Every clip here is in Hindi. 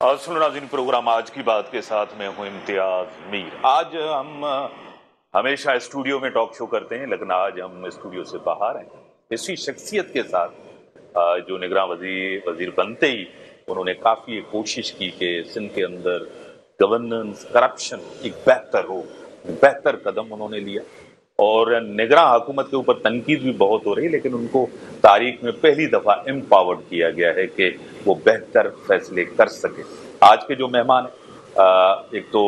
और सुनो प्रोग्राम आज की बात के साथ में हूँ इम्तियाज़ मीर। आज हम, हमेशा स्टूडियो में टॉक शो करते हैं, लेकिन आज हम स्टूडियो से बाहर हैं। इसी शख्सियत के साथ जो निगरान वज़ीर वज़ीर बनते ही उन्होंने काफ़ी कोशिश की कि सिंध के अंदर गवर्नेंस करप्शन एक बेहतर हो, बेहतर कदम उन्होंने लिया। और निगरान हुकूमत के ऊपर तनकीद भी बहुत हो रही है, लेकिन उनको तारीख में पहली दफ़ा एम्पावर्ड किया गया है कि वो बेहतर फैसले कर सके। आज के जो मेहमान एक तो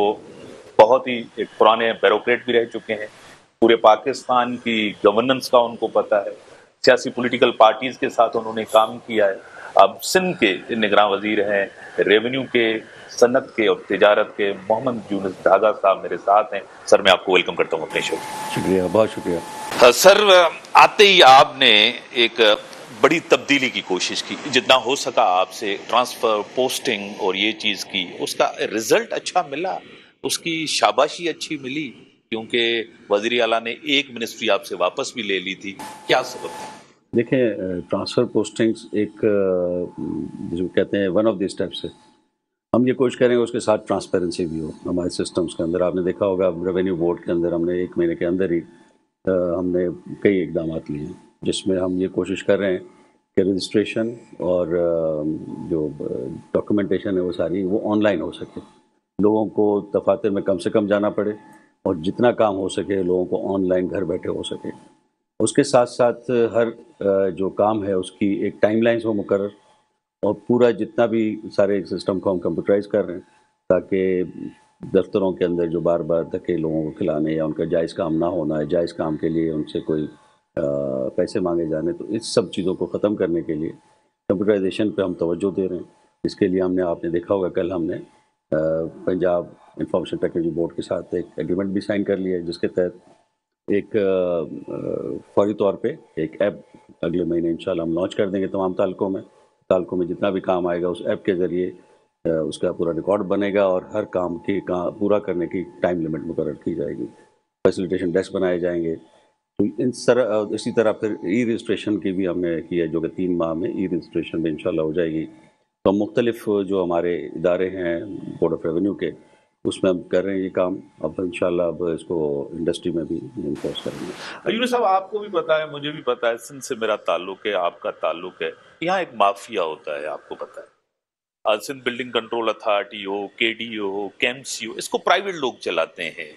बहुत ही एक पुराने बैरोक्रेट भी रह चुके हैं। पूरे पाकिस्तान की गवर्नेंस का उनको पता है। सियासी पॉलिटिकल पार्टीज़ के साथ उन्होंने काम किया है। अब सिंध के निगरान वज़ीर हैं रेवेन्यू के सनत के और तिजारत के। मोहम्मद यूनुस धागा साहब मेरे साथ हैं। सर मैं आपको वेलकम करता हूँ अपने शो शुक्रिया बहुत शुक्रिया। सर आते ही आपने एक बड़ी तब्दीली की कोशिश की। जितना हो सका आपसे ट्रांसफ़र पोस्टिंग और ये चीज़ की उसका रिज़ल्ट अच्छा मिला? उसकी शाबाशी अच्छी मिली? क्योंकि वज़ीर अला ने एक मिनिस्ट्री आपसे वापस भी ले ली थी। क्या सबब था? देखें ट्रांसफ़र पोस्टिंग्स एक जो कहते हैं वन ऑफ़ द स्टेप्स है हम ये कोशिश करेंगे उसके साथ ट्रांसपेरेंसी भी हो, हमारे सिस्टम्स के अंदर। आपने देखा होगा रेवेन्यू बोर्ड के अंदर हमने एक महीने के अंदर ही हमने कई इकदाम लिए हैं, जिसमें हम ये कोशिश कर रहे हैं कि रजिस्ट्रेशन और जो डॉक्यूमेंटेशन है वो सारी, वो ऑनलाइन हो सके। लोगों को दफातर में कम से कम जाना पड़े और जितना काम हो सके, लोगों को ऑनलाइन घर बैठे हो सके। उसके साथ साथ हर जो काम है उसकी एक टाइमलाइंस हो मुकर और पूरा जितना भी सारे सिस्टम को हम कंप्यूटराइज कर रहे हैं ताकि दफ्तरों के अंदर जो बार बार धक्के लोगों को खिलाने या उनका जायज़ काम ना होना है जायज़ काम के लिए उनसे कोई अ, पैसे मांगे जाने तो इस सब चीज़ों को ख़त्म करने के लिए कंप्यूटराइजेशन पे हम तवज्जो दे रहे हैं। इसके लिए हमने आपने देखा होगा कल हमने पंजाब इंफॉर्मेशन टेक्नोलॉजी बोर्ड के साथ एक एग्रीमेंट भी साइन कर लिया है जिसके तहत एक फौरी तौर पे एक ऐप अगले महीने इंशाल्लाह हम लॉन्च कर देंगे तमाम तालकों में। तालकों में जितना भी काम आएगा उस ऐप के ज़रिए उसका पूरा रिकॉर्ड बनेगा और हर काम की, का, पूरा करने की टाइम लिमिट मुकर की जाएगी। फैसिलिटेशन डेस्क बनाए जाएँगे। तो इन सर इसी तरह फिर ई रजिस्ट्रेशन की भी हमने की है जो कि तीन माह में ई रजिस्ट्रेशन भी इंशाल्लाह हो जाएगी। तो मुख्तलिफ़ जो हमारे इदारे हैं बोर्ड ऑफ़ रेवेन्यू के उसमें हम कर रहे हैं ये काम। अब इंशाल्लाह अब इसको इंडस्ट्री में भी इन्फोर्स करेंगे। अयूर साहब, आपको भी पता है, मुझे भी पता है, सिंध से मेरा ताल्लुक है, आपका ताल्लुक है। यहाँ एक माफिया होता है, आपको पता है। सिंध बिल्डिंग कंट्रोल अथॉरिटी हो के डी हो केम्सी हो इसको प्राइवेट लोग चलाते हैं।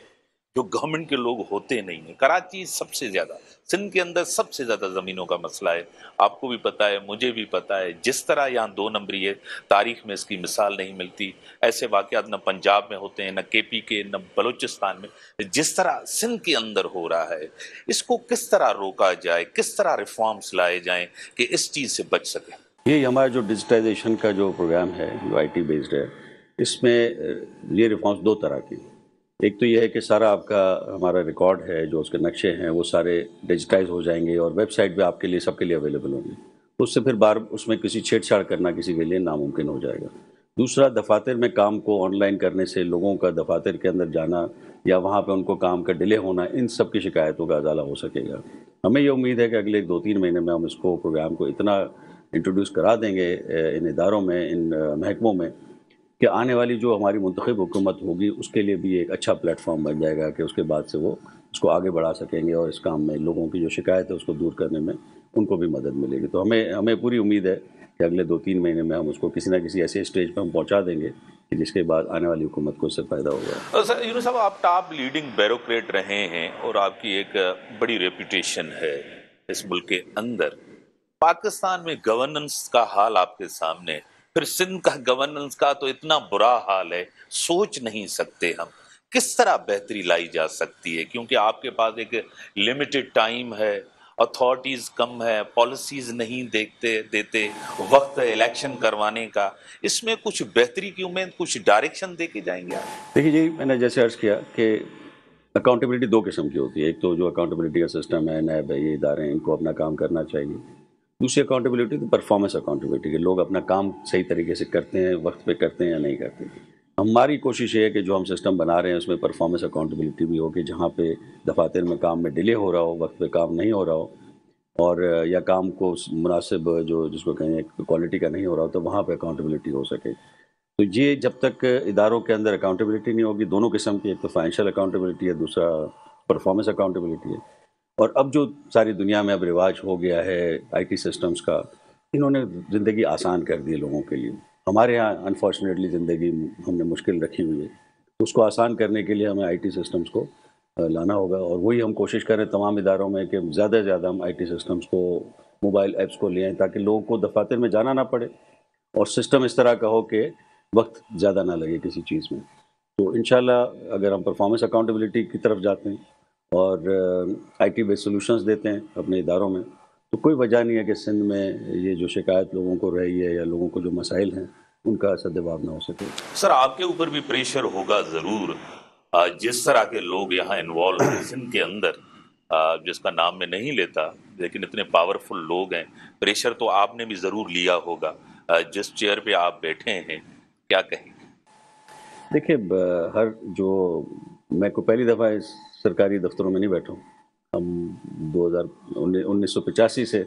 जो गवर्नमेंट के लोग होते नहीं हैं। कराची सबसे ज़्यादा, सिंध के अंदर सबसे ज़्यादा जमीनों का मसला है। आपको भी पता है, मुझे भी पता है, जिस तरह यहाँ दो नंबरी है, तारीख में इसकी मिसाल नहीं मिलती। ऐसे वाकयात न पंजाब में होते हैं, न के पी के, न बलूचिस्तान में। जिस तरह सिंध के अंदर हो रहा है, इसको किस तरह रोका जाए, किस तरह रिफॉर्म्स लाए जाएँ कि इस चीज़ से बच सकें? ये हमारा जो डिजिटाइजेशन का जो प्रोग्राम है, जो आईटी बेस्ड है, इसमें ये रिफॉर्म्स दो तरह की एक तो यह है कि सारा आपका हमारा रिकॉर्ड है, जो उसके नक्शे हैं, वो सारे डिजिटाइज हो जाएँगे और वेबसाइट पे आपके लिए, सबके लिए अवेलेबल होंगे। तो उससे फिर बार उसमें किसी छेड़छाड़ करना किसी के लिए नामुमकिन हो जाएगा। दूसरा, दफातर में काम को ऑनलाइन करने से लोगों का दफातर के अंदर जाना या वहाँ पर उनको काम का डिले होना, इन सब की शिकायतों का अजाला हो सकेगा। हमें ये उम्मीद है कि अगले दो तीन महीने में हम इसको प्रोग्राम को इतना इंट्रोड्यूस करा देंगे इन इदारों में, इन महकमों में कि आने वाली जो हमारी मुंतखब हुकूमत होगी, उसके लिए भी एक अच्छा प्लेटफॉर्म बन जाएगा कि उसके बाद से वो उसको आगे बढ़ा सकेंगे और इस काम में लोगों की जो शिकायत है उसको दूर करने में उनको भी मदद मिलेगी। तो हमें हमें पूरी उम्मीद है कि अगले दो तीन महीने में हम उसको किसी ना किसी ऐसे स्टेज पर हम पहुँचा देंगे कि जिसके बाद आने वाली हुकूमत को उससे फ़ायदा होगा। सर, यूनुस साहब, आप टॉप लीडिंग बैरोक्रेट रहे हैं और आपकी एक बड़ी रेपुटेशन है इस मुल्क के अंदर। पाकिस्तान में गवर्नेंस का हाल आपके सामने। फिर सिंध का गवर्नेंस का तो इतना बुरा हाल है, सोच नहीं सकते हम। किस तरह बेहतरी लाई जा सकती है? क्योंकि आपके पास एक लिमिटेड टाइम है अथॉरिटीज कम है पॉलिसीज़ नहीं देखते, देते वक्त इलेक्शन करवाने का। इसमें कुछ बेहतरी की उम्मीद, कुछ डायरेक्शन दे के जाएँगे आप? देखिए जी, मैंने जैसे अर्ज़ किया कि अकाउंटेबिलिटी दो किस्म की होती है। एक तो जो अकाउंटेबिलिटी का सिस्टम है, नैब है, ये इदारे हैं, इनको अपना काम करना चाहिए। दूसरी अकाउंटेबिलिटी तो परफॉर्मेंस अकाउंटेबिलिटी के, लोग अपना काम सही तरीके से करते हैं, वक्त पे करते हैं या नहीं करते हमारी कोशिश ये है कि जो हम सिस्टम बना रहे हैं, उसमें परफॉर्मेंस अकाउंटेबिलिटी भी हो कि जहाँ पे दफातर में काम में डिले हो रहा हो, वक्त पे काम नहीं हो रहा हो, और, या काम को मुनासिब जो, जिसको कहें क्वालिटी का नहीं हो रहा हो तो वहाँ पर अकाउंटेबिलिटी हो सके। तो ये जब तक इदारों के अंदर अकाउंटेबिलिटी नहीं होगी, दोनों किस्म की, एक तो फाइनेंशियल अकाउंटेबिलिटी है, दूसरा परफॉर्मेंस अकाउंटेबिलिटी है। और अब जो सारी दुनिया में अब रिवाज हो गया है आईटी सिस्टम्स का, इन्होंने ज़िंदगी आसान कर दी लोगों के लिए। हमारे यहाँ अनफॉर्चुनेटली ज़िंदगी हमने मुश्किल रखी हुई है। तो उसको आसान करने के लिए हमें आईटी सिस्टम्स को लाना होगा और वही हम कोशिश करें तमाम इदारों में कि ज़्यादा से ज़्यादा हम आईटी सिस्टम्स को, मोबाइल ऐप्स को ले ताकि लोगों को दफातर में जाना ना पड़े और सिस्टम इस तरह का हो कि वक्त ज़्यादा ना लगे किसी चीज़ में। तो इन अगर हम परफॉर्मेंस अकाउंटेबिलिटी की तरफ़ जाते हैं और आईटी बेस्ड सॉल्यूशंस देते हैं अपने इदारों में। तो कोई वजह नहीं है कि सिंध में ये जो शिकायत लोगों को रही है या लोगों को जो मसाइल हैं उनका असर जवाब ना हो सके। सर आपके ऊपर भी प्रेशर होगा ज़रूर। जिस तरह के लोग यहाँ इन्वॉल्व हैं सिंध के अंदर जिसका नाम मैं नहीं लेता लेकिन इतने पावरफुल लोग हैं प्रेशर तो आपने भी ज़रूर लिया होगा। जिस चेयर पे आप बैठे हैं क्या कहेंगे? देखिए हर जो मैं को पहली दफ़ा इस सरकारी दफ्तरों में नहीं बैठा हूँ। हम दो हज़ार उन्नीस सौ पचासी से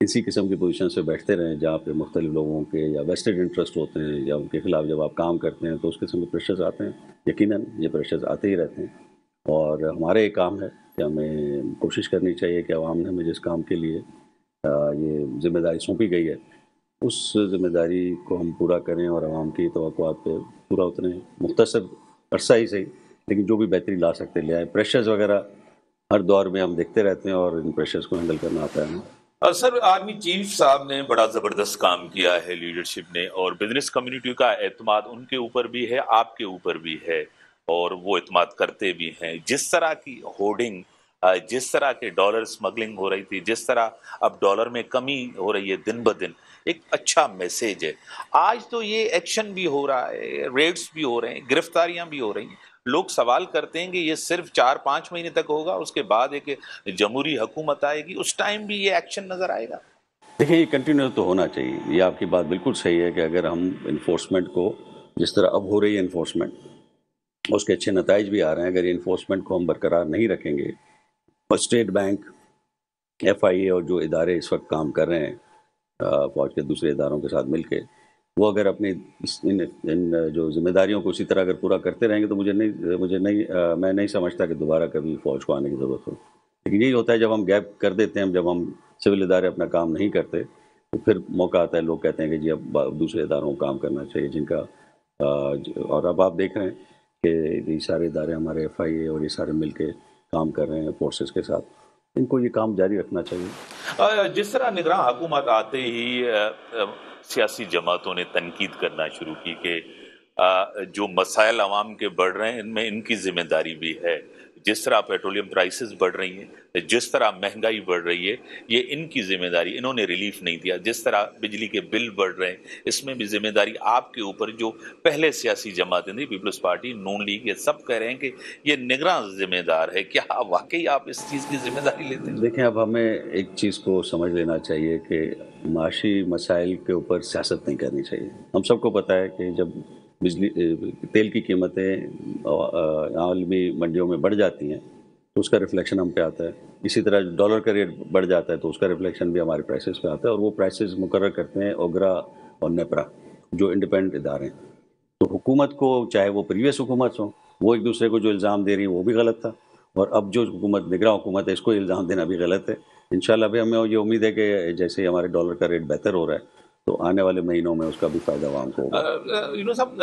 इसी किस्म की पोजीशन से बैठते रहे जहाँ पे मुख्तलिफ़ लोगों के या वेस्टेड इंटरेस्ट होते हैं या उनके खिलाफ जब आप काम करते हैं तो उस किस्म के प्रेशर्स आते हैं। यकीन ये प्रेशर्स आते ही रहते हैं। और हमारा एक काम है कि हमें कोशिश करनी चाहिए कि आवाम ने हमें जिस काम के लिए ये ज़िम्मेदारी सौंपी गई है। उस ज़िम्मेदारी को हम पूरा करें और आवाम की तो पे पूरा उतरें। मुख्तर अरसा ही सही। लेकिन जो भी बेहतरी ला सकते ले आए। प्रेशर्स वगैरह, हर दौर में हम देखते रहते हैं और इन प्रेशर्स को हैंडल करना आता है। और सर, आर्मी चीफ साहब ने बड़ा ज़बरदस्त काम किया है लीडरशिप ने और बिज़नेस कम्युनिटी का एतमाद उनके ऊपर भी है, आपके ऊपर भी है और वो एतमाद करते भी हैं। जिस तरह की होर्डिंग जिस तरह के डॉलर स्मगलिंग हो रही थी, जिस तरह अब डॉलर में कमी हो रही है दिन ब दिन, एक अच्छा मैसेज है। आज तो ये एक्शन भी हो रहा है रेड्स भी हो रहे हैं, गिरफ्तारियाँ भी हो रही हैं। लोग सवाल करते हैं कि ये सिर्फ़ चार पाँच महीने तक होगा, उसके बाद एक जमहूरी हुकूमत आएगी, उस टाइम भी ये एक्शन नज़र आएगा। देखिए, ये कंटिन्यू तो होना चाहिए। ये आपकी बात बिल्कुल सही है कि अगर हम इन्फोर्समेंट को जिस तरह अब हो रही है इन्फोर्समेंट उसके अच्छे नतज भी आ रहे हैं। अगर ये इन्फोर्समेंट को हम बरकरार नहीं रखेंगे, और स्टेट बैंक एफ़ और जो इदारे इस वक्त काम कर रहे हैं फौज के दूसरे इदारों के साथ मिलकर वो अगर अपनी इन इन जो जिम्मेदारियों को उसी तरह अगर पूरा करते रहेंगे तो मुझे नहीं मुझे नहीं आ, मैं नहीं समझता कि दोबारा कभी फ़ौज को आने की ज़रूरत हो। लेकिन यही होता है जब हम गैप कर देते हैं जब हम सिविल इदारे अपना काम नहीं करते तो फिर मौका आता है लोग कहते हैं कि जी अब दूसरे इदारों को काम करना चाहिए जिनका और अब आप देख रहे हैं कि ये सारे इदारे हमारे एफ़ आई ए और ये सारे मिल के काम कर रहे हैं फोर्सेज के साथ। इनको ये काम जारी रखना चाहिए। जिस तरह निगरान हुकूमत आते ही सियासी जमातों ने तनकीद करना शुरू की कि जो मसाइल आवाम के बढ़ रहे हैं, इनमें इनकी ज़िम्मेदारी भी है। जिस तरह पेट्रोलियम प्राइसेस बढ़ रही हैं, जिस तरह महँगाई बढ़ रही है, ये इनकी ज़िम्मेदारी, इन्होंने रिलीफ नहीं दिया। जिस तरह बिजली के बिल बढ़ रहे हैं, इसमें भी ज़िम्मेदारी आपके ऊपर, जो पहले सियासी जमातें थी पीपल्स पार्टी, नून लीग, ये सब कह रहे हैं कि ये निगरान जिम्मेदार है। क्या वाकई आप इस चीज़ की ज़िम्मेदारी लेते हैं? देखें अब हमें एक चीज़ को समझ लेना चाहिए कि माशी मसाइल के ऊपर सियासत नहीं करनी चाहिए। हम सबको पता है कि जब बिजली तेल की कीमतें आलमी मंडियों में बढ़ जाती हैं तो उसका रिफ्लेक्शन हम पे आता है। इसी तरह डॉलर का रेट बढ़ जाता है तो उसका रिफ्लेक्शन भी हमारे प्राइसेस पे आता है, और वो प्राइसेस मुकर करते हैं ओगरा और नेपरा, जो इंडिपेंडेंट इदारे हैं। तो हुकूमत को, चाहे वो प्रीवियस हुकूमत हो, वो एक दूसरे को जो इल्ज़ाम दे रही है, वो भी गलत था, और अब जो हुकूमत निगरा हुकूमत है, इसको इल्ज़ाम देना भी गलत है। इन अभी हमें ये उम्मीद है कि जैसे ही हमारे डॉलर का रेट बेहतर हो रहा है तो आने वाले महीनों में उसका भी फ़ायदा वहाँ को यू नो सब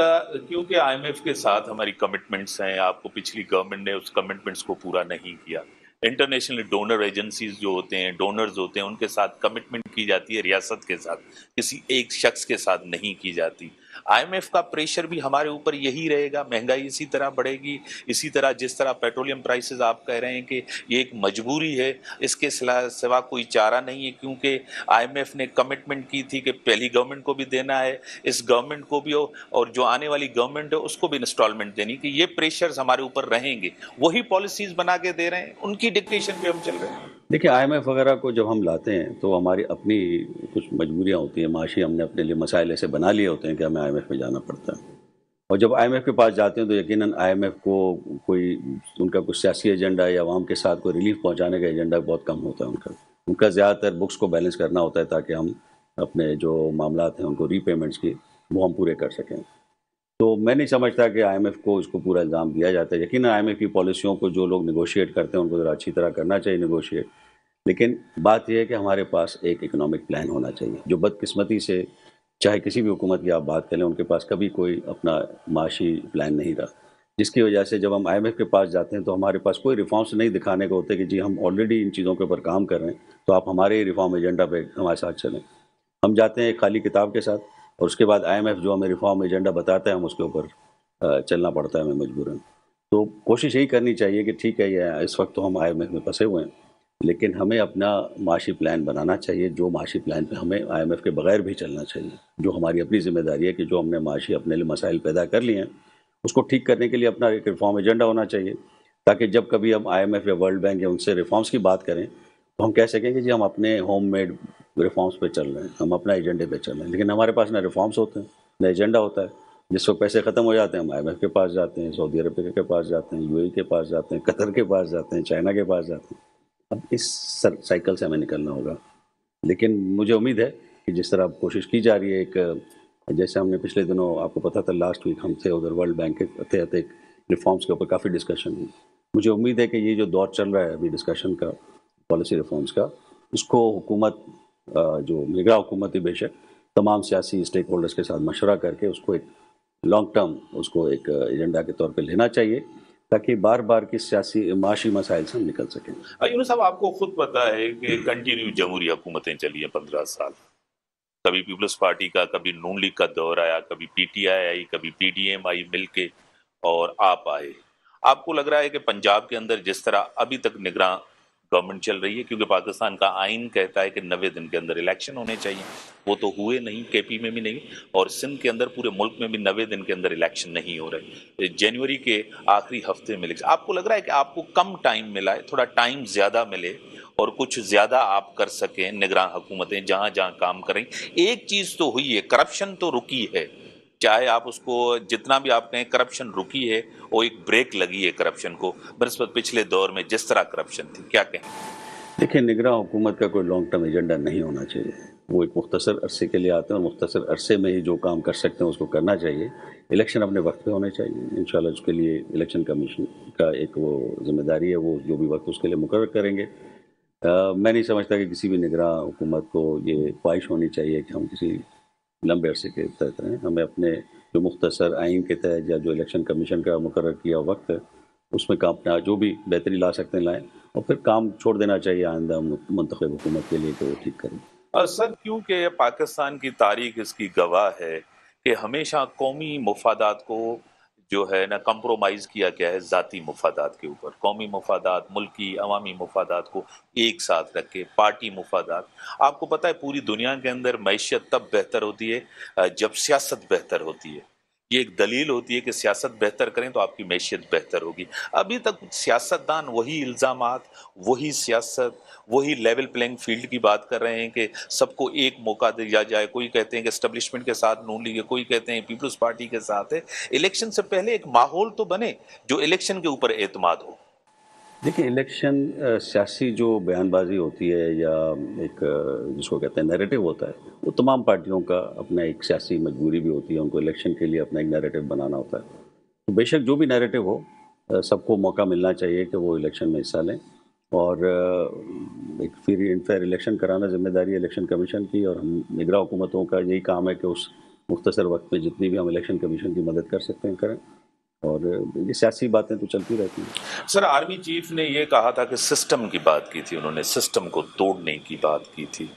क्योंकि आईएमएफ के साथ हमारी कमिटमेंट्स हैं, आपको पिछली गवर्नमेंट ने उस कमिटमेंट्स को पूरा नहीं किया। इंटरनेशनल डोनर एजेंसीज जो होते हैं डोनर्स होते हैं, उनके साथ कमिटमेंट की जाती है, रियासत के साथ। किसी एक शख्स के साथ नहीं की जाती। आईएमएफ का प्रेशर भी हमारे ऊपर यही रहेगा, महँगाई इसी तरह बढ़ेगी, इसी तरह जिस तरह पेट्रोलियम प्राइसेस आप कह रहे हैं कि ये एक मजबूरी है, इसके सिवा कोई चारा नहीं है, क्योंकि आईएमएफ ने कमिटमेंट की थी कि पहली गवर्नमेंट को भी देना है, इस गवर्नमेंट को भी और जो आने वाली गवर्नमेंट है, उसको भी इंस्टॉलमेंट देनी कि ये प्रेशर्स हमारे ऊपर रहेंगे। वही पॉलिसीज़ बना के दे रहे हैं, उनकी डिक्टेशन पे हम चल रहे हैं। देखिए आईएमएफ वगैरह को जब हम लाते हैं तो हमारी अपनी कुछ मजबूरियाँ होती हैं। माशी हमने अपने लिए मसाइल ऐसे बना लिए होते हैं कि हमें आईएमएफ में जाना पड़ता है। और जब आईएमएफ के पास जाते हैं तो यकीनन आईएमएफ को कोई, उनका कुछ सियासी एजेंडा या आवाम के साथ कोई रिलीफ पहुँचाने का एजेंडा बहुत कम होता है उनका। उनका ज़्यादातर बुक्स को बैलेंस करना होता है ताकि हम अपने जो मामला हैं, उनको रीपेमेंट्स की, वो हम पूरे कर सकें। तो मैं नहीं समझता कि आईएमएफ को इसको पूरा इल्ज़ाम दिया जाता है। यकीन आईएमएफ की पॉलिसियों को जो लोग निगोशिएट करते हैं, उनको ज़रा अच्छी तरह करना चाहिए निगोशिएट लेकिन बात यह है कि हमारे पास एक इकोनॉमिक प्लान होना चाहिए, जो बदकिस्मती से, चाहे किसी भी हुकूमत की आप बात करें उनके पास कभी कोई अपना माशी प्लान नहीं रहा। जिसकी वजह से जब हम आईएमएफ के पास जाते हैं तो हमारे पास कोई रिफॉर्म्स नहीं दिखाने को होते कि जी, हम ऑलरेडी इन चीज़ों के ऊपर काम कर रहे हैं तो आप हमारे रिफॉर्म एजेंडा पे हमारे साथ चलें। हम जाते हैं एक खाली किताब के साथ और उसके बाद आईएमएफ जो हमें रिफॉर्म एजेंडा बताता है, हम उसके ऊपर चलना पड़ता है हमें मजबूरन। तो कोशिश यही करनी चाहिए कि ठीक है, ये, इस वक्त तो हम आईएमएफ में फंसे हुए हैं, लेकिन हमें अपना माशी प्लान बनाना चाहिए, जो माशी प्लान पे हमें आईएमएफ के बगैर भी चलना चाहिए, जो हमारी अपनी ज़िम्मेदारी है कि जो हमने माशी अपने लिए मसाइल पैदा कर लिए हैं, उसको ठीक करने के लिए अपना एक रिफॉर्म एजेंडा होना चाहिए, ताकि जब कभी हम आईएमएफ या वर्ल्ड बैंक या उनसे रिफॉर्म्स की बात करें तो हम कह सकें कि जी, हम अपने होम मेड रिफॉर्म्स पे चल रहे हैं। हम अपना एजेंडे पे चल रहे हैं। लेकिन हमारे पास ना रिफॉर्म्स होते हैं, ना एजेंडा होता है जिसको पैसे ख़त्म हो जाते हैं, हम आई के पास जाते हैं सऊदी अरब के पास जाते हैं यू के पास जाते हैं कतर के पास जाते हैं चाइना के पास जाते हैं। अब इस साइकिल से हमें निकलना होगा। लेकिन मुझे उम्मीद है कि जिस तरह कोशिश की जा रही है, एक, जैसे हमने पिछले दिनों, आपको पता था लास्ट वीक हम थे उधर वर्ल्ड बैंक के, थे एक रिफॉर्म्स के ऊपर काफ़ी डिस्कशन हुई। मुझे उम्मीद है कि ये जो दौर चल रहा है, अभी डिस्कशन का पॉलिसी रिफॉर्म्स का, उसको हुकूमत जो निगरा हुकूमत ही बेशक, तमाम सियासी स्टेक होल्डर्स के साथ मशवरा करके उसको एक लॉन्ग टर्म उसको एक एजेंडा के तौर पर लेना चाहिए, ताकि बार बार की सियासी माशी मसाइल से हम निकल सकें। यूनुस साहब, आपको खुद पता है कि कंटिन्यू जमहूरी हुकूमतें चली हैं पंद्रह साल। कभी पीपल्स पार्टी का, कभी नून लीग का दौर आया, कभी पीटीआई आई कभी पीडीएम आई मिलके और आप आए। आपको लग रहा है कि पंजाब के अंदर जिस तरह अभी तक निगरान गवर्नमेंट चल रही है, क्योंकि पाकिस्तान का आइन कहता है कि नब्बे दिन के अंदर इलेक्शन होने चाहिए। वो तो हुए नहीं, केपी में भी नहीं, और सिंध के अंदर पूरे मुल्क में भी नब्बे दिन के अंदर इलेक्शन नहीं हो रहे। जनवरी के आखिरी हफ़्ते में इलेक्शन। आपको लग रहा है कि आपको कम टाइम मिला है, थोड़ा टाइम ज़्यादा मिले, और कुछ ज़्यादा आप कर सकें निगरान हुकूमतें जहाँ जहाँ काम करें। एक चीज़ तो हुई है, करप्शन तो रुकी है। चाहे आप उसको जितना भी आप कहें करप्शन रुकी है वो एक ब्रेक लगी है करप्शन को। बनस्पत पिछले दौर में जिस तरह करप्शन थी क्या कहें? देखिए निगरान हुकूमत का कोई लॉन्ग टर्म एजेंडा नहीं होना चाहिए। वो एक मुख्तसर अरसे के लिए आते हैं और मुख्तसर अरसे में ही जो काम कर सकते हैं उसको करना चाहिए। इलेक्शन अपने वक्त पे होने चाहिए। इन उसके लिए इलेक्शन कमीशन का एक वो ज़िम्मेदारी है वो जो भी वक्त उसके लिए मुकर करेंगे। आ, मैं नहीं समझता कि किसी भी निगरान हुकूमत को ये ख्वाहिश होनी चाहिए कि हम किसी लंबे अरसे के तहत रहें हमें अपने जो मुख्तसर आइन के तहत या जो इलेक्शन कमीशन का मुकर किया वक्त है उसमें काम अपना जो भी बेहतरी ला सकते हैं लाएँ और फिर काम छोड़ देना चाहिए आइंदा मंतखब हुकूमत के लिए कि वो ठीक करें। और सर क्योंकि पाकिस्तान की तारीख इसकी गवाह है कि हमेशा कौमी मफादात को जो है ना कंप्रोमाइज किया गया है ज़ाती मफादात के ऊपर। कौमी मफादात, मुल्की, अवामी मफादात को एक साथ रख के पार्टी मफादात। आपको पता है, पूरी दुनिया के अंदर मैशियत तब बेहतर होती है, जब सियासत बेहतर होती है। ये एक दलील होती है कि सियासत बेहतर करें तो आपकी मैशियत बेहतर होगी। अभी तक सियासतदान, वही इल्ज़ाम वही सियासत, वही लेवल प्लेइंग फ़ील्ड की बात कर रहे हैं कि सबको एक मौका दिया जाए। कोई कहते हैं कि इस्टबलिशमेंट के साथ नून लीग कोई कहते हैं पीपल्स पार्टी के साथ है। इलेक्शन से पहले एक माहौल तो बने जो इलेक्शन के ऊपर एतमाद हो। देखिए इलेक्शन सियासी जो बयानबाजी होती है या एक जिसको कहते हैं नैरेटिव होता है, वो तमाम पार्टियों का अपना एक सियासी मजबूरी भी होती है। उनको इलेक्शन के लिए अपना एक नैरेटिव बनाना होता है। तो बेशक जो भी नैरेटिव हो सबको मौका मिलना चाहिए कि वो इलेक्शन में हिस्सा लें और एक फिर इन फेयर इलेक्शन कराना, ज़िम्मेदारी इलेक्शन कमीशन की और हम निगरा हुकूमतों का यही काम है कि उस मुख्तर वक्त में जितनी भी हम इलेक्शन कमीशन की मदद कर सकते हैं, करें। और ये सियासी बातें तो चलती रहती हैं। सर आर्मी चीफ ने ये कहा था कि सिस्टम की बात की थी उन्होंने सिस्टम को तोड़ने की बात की थी।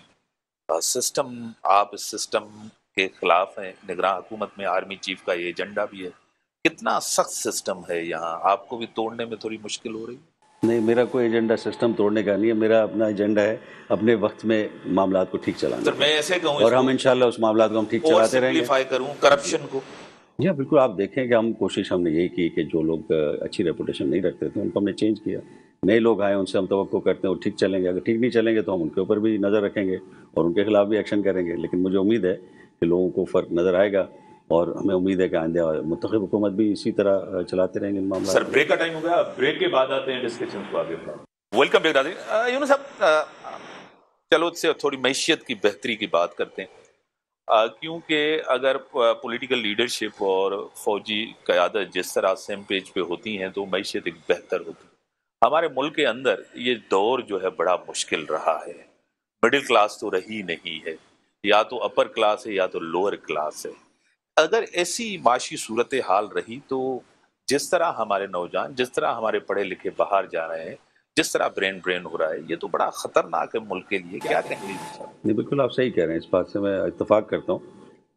सिस्टम आप सिस्टम के खिलाफ हैं निगरान हुकूमत में आर्मी चीफ का ये एजेंडा भी है। कितना सख्त सिस्टम है यहाँ आपको भी तोड़ने में थोड़ी मुश्किल हो रही है? नहीं मेरा कोई एजेंडा सिस्टम तोड़ने का नहीं है मेरा अपना एजेंडा है अपने वक्त में मामला को ठीक चलाना सर मैं ऐसे कहूँ और हम इंशाल्लाह उस मामला को हम ठीक चलाते रहेंगे। करूँ करप्शन को। जी हाँ बिल्कुल आप देखें कि हम कोशिश हमने यही की कि जो लोग अच्छी रेपुटेशन नहीं रखते थे उनको हमने चेंज किया। नए लोग आए उनसे हम तो करते हैं वो ठीक चलेंगे अगर ठीक नहीं चलेंगे तो हम उनके ऊपर भी नज़र रखेंगे और उनके खिलाफ भी एक्शन करेंगे। लेकिन मुझे उम्मीद है कि लोगों को फ़र्क नज़र आएगा और हमें उम्मीद है कि आंदे मुंतब हुकूमत भी इसी तरह चलाते रहेंगे मामला सर ब्रेक का टाइम हो गया ब्रेक के बाद आते हैं डिस्कशन को आगे वेलकम ब्रेक दादी यूनुस साहब चलो इससे थोड़ी मैशियत की बेहतरी की बात करते हैं। क्योंकि अगर पॉलिटिकल लीडरशिप और फौजी क्यादत जिस तरह सेम पेज पे होती हैं तो मीशत एक बेहतर होती है। हमारे मुल्क के अंदर ये दौर जो है, बड़ा मुश्किल रहा है। मिडिल क्लास तो रही नहीं है। या तो अपर क्लास है, या तो लोअर क्लास है। अगर ऐसी माशी सूरत हाल रही तो जिस तरह हमारे नौजवान, जिस तरह हमारे पढ़े लिखे बाहर जा रहे हैं जिस तरह ब्रेन ब्रेन हो रहा है, ये तो बड़ा खतरनाक है मुल्क के लिए। क्या कहेंगे नहीं, बिल्कुल आप सही कह रहे हैं। इस बात से मैं इतफाक करता हूँ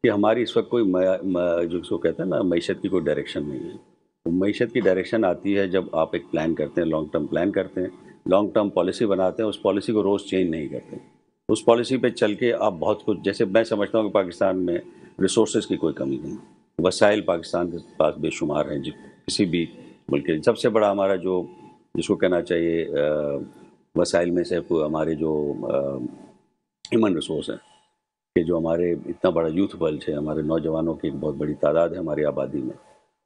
कि हमारी इस वक्त कोई जो कहते हैं ना, मीशत की कोई डायरेक्शन नहीं है। तो मीशत की डायरेक्शन आती है जब आप एक प्लान करते हैं लॉन्ग टर्म प्लान करते हैं। लॉन्ग टर्म पॉलिसी बनाते हैं, उस पॉलिसी को रोज़ चेंज नहीं करते। उस पॉलिसी पे चल के आप बहुत कुछ, जैसे मैं समझता हूँ कि पाकिस्तान में रिसोर्स की कोई कमी नहीं वसाइल पाकिस्तान के पास बेशुमार हैं किसी भी मुल्क के सबसे बड़ा हमारा जो जिसको कहना चाहिए वसाइल में से हमारे जो ह्यूमन रिसोर्स हैं, कि जो हमारे इतना बड़ा यूथ बल है, हमारे नौजवानों की एक बहुत बड़ी तादाद है हमारी आबादी में,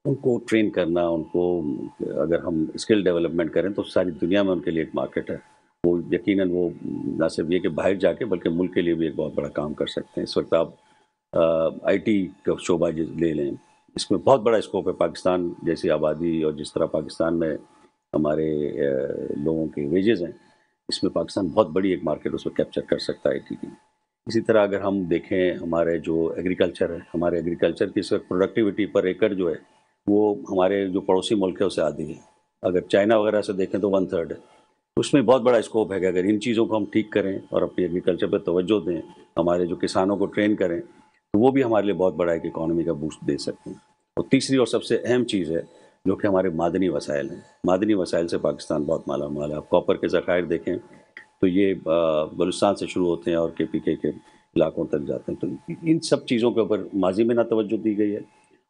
उनको ट्रेन करना, उनको, अगर हम स्किल डेवलपमेंट करें तो सारी दुनिया में उनके लिए एक मार्केट है। वो यकीनन वो ना सिर्फ़ ये कि बाहर जाके, बल्कि मुल्क के लिए भी एक बहुत बड़ा काम कर सकते हैं। इस वक्त आप आई टी का शोबा ले लें, इसमें बहुत बड़ा स्कोप है पाकिस्तान जैसी आबादी और जिस तरह पाकिस्तान में हमारे लोगों के वेजेस हैं। इसमें पाकिस्तान बहुत बड़ी एक मार्केट उसमें कैप्चर कर सकता है की इसी तरह अगर हम देखें हमारे जो एग्रीकल्चर है, हमारे एग्रीकल्चर की इस वक्त प्रोडक्टिविटी पर एकड़ जो है, वो हमारे जो पड़ोसी मुल्क है उसे आधी है। अगर चाइना वगैरह से देखें तो वन थर्ड है। उसमें बहुत बड़ा स्कोप है कि अगर इन चीज़ों को हम ठीक करें और अपनी एग्रीकल्चर पर तोज्जो दें, हमारे जो किसानों को ट्रेन करें तो वो भी हमारे लिए बहुत बड़ा एक इकॉनमी का बूस्ट दे सकते हैं। और तीसरी और सबसे अहम चीज़ है जो कि हमारे मादनी वसाइल हैं। मादनी वसाइल से पाकिस्तान बहुत माला माल है। आप कॉपर के ज़खायर देखें तो ये बलुस्तान से शुरू होते हैं और के पी के के इलाकों तक जाते हैं। तो इन सब चीज़ों के ऊपर माजी में ना तोज्जो दी गई है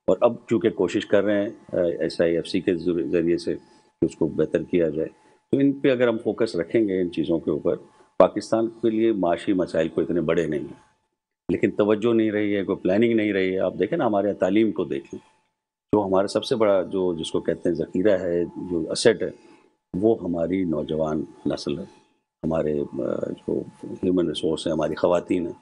और अब चूँकि कोशिश कर रहे हैं एस आई एफ़ सी के ज़रिए से कि उसको बेहतर किया जाए तो इन पर अगर हम फोकस रखेंगे इन चीज़ों के ऊपर, पाकिस्तान के लिए माशी मसाइल को इतने बड़े नहीं हैं। लेकिन तवज्जो नहीं रही है, कोई प्लानिंग नहीं रही है। आप देखें ना, हमारे यहाँ तालीम को देखें जो हमारा सबसे बड़ा जो जिसको कहते हैं ज़ख़ीरा है, जो असेट है, वो हमारी नौजवान नस्ल है। हमारे जो ह्यूमन रिसोर्स है, हमारी ख़वातीन है।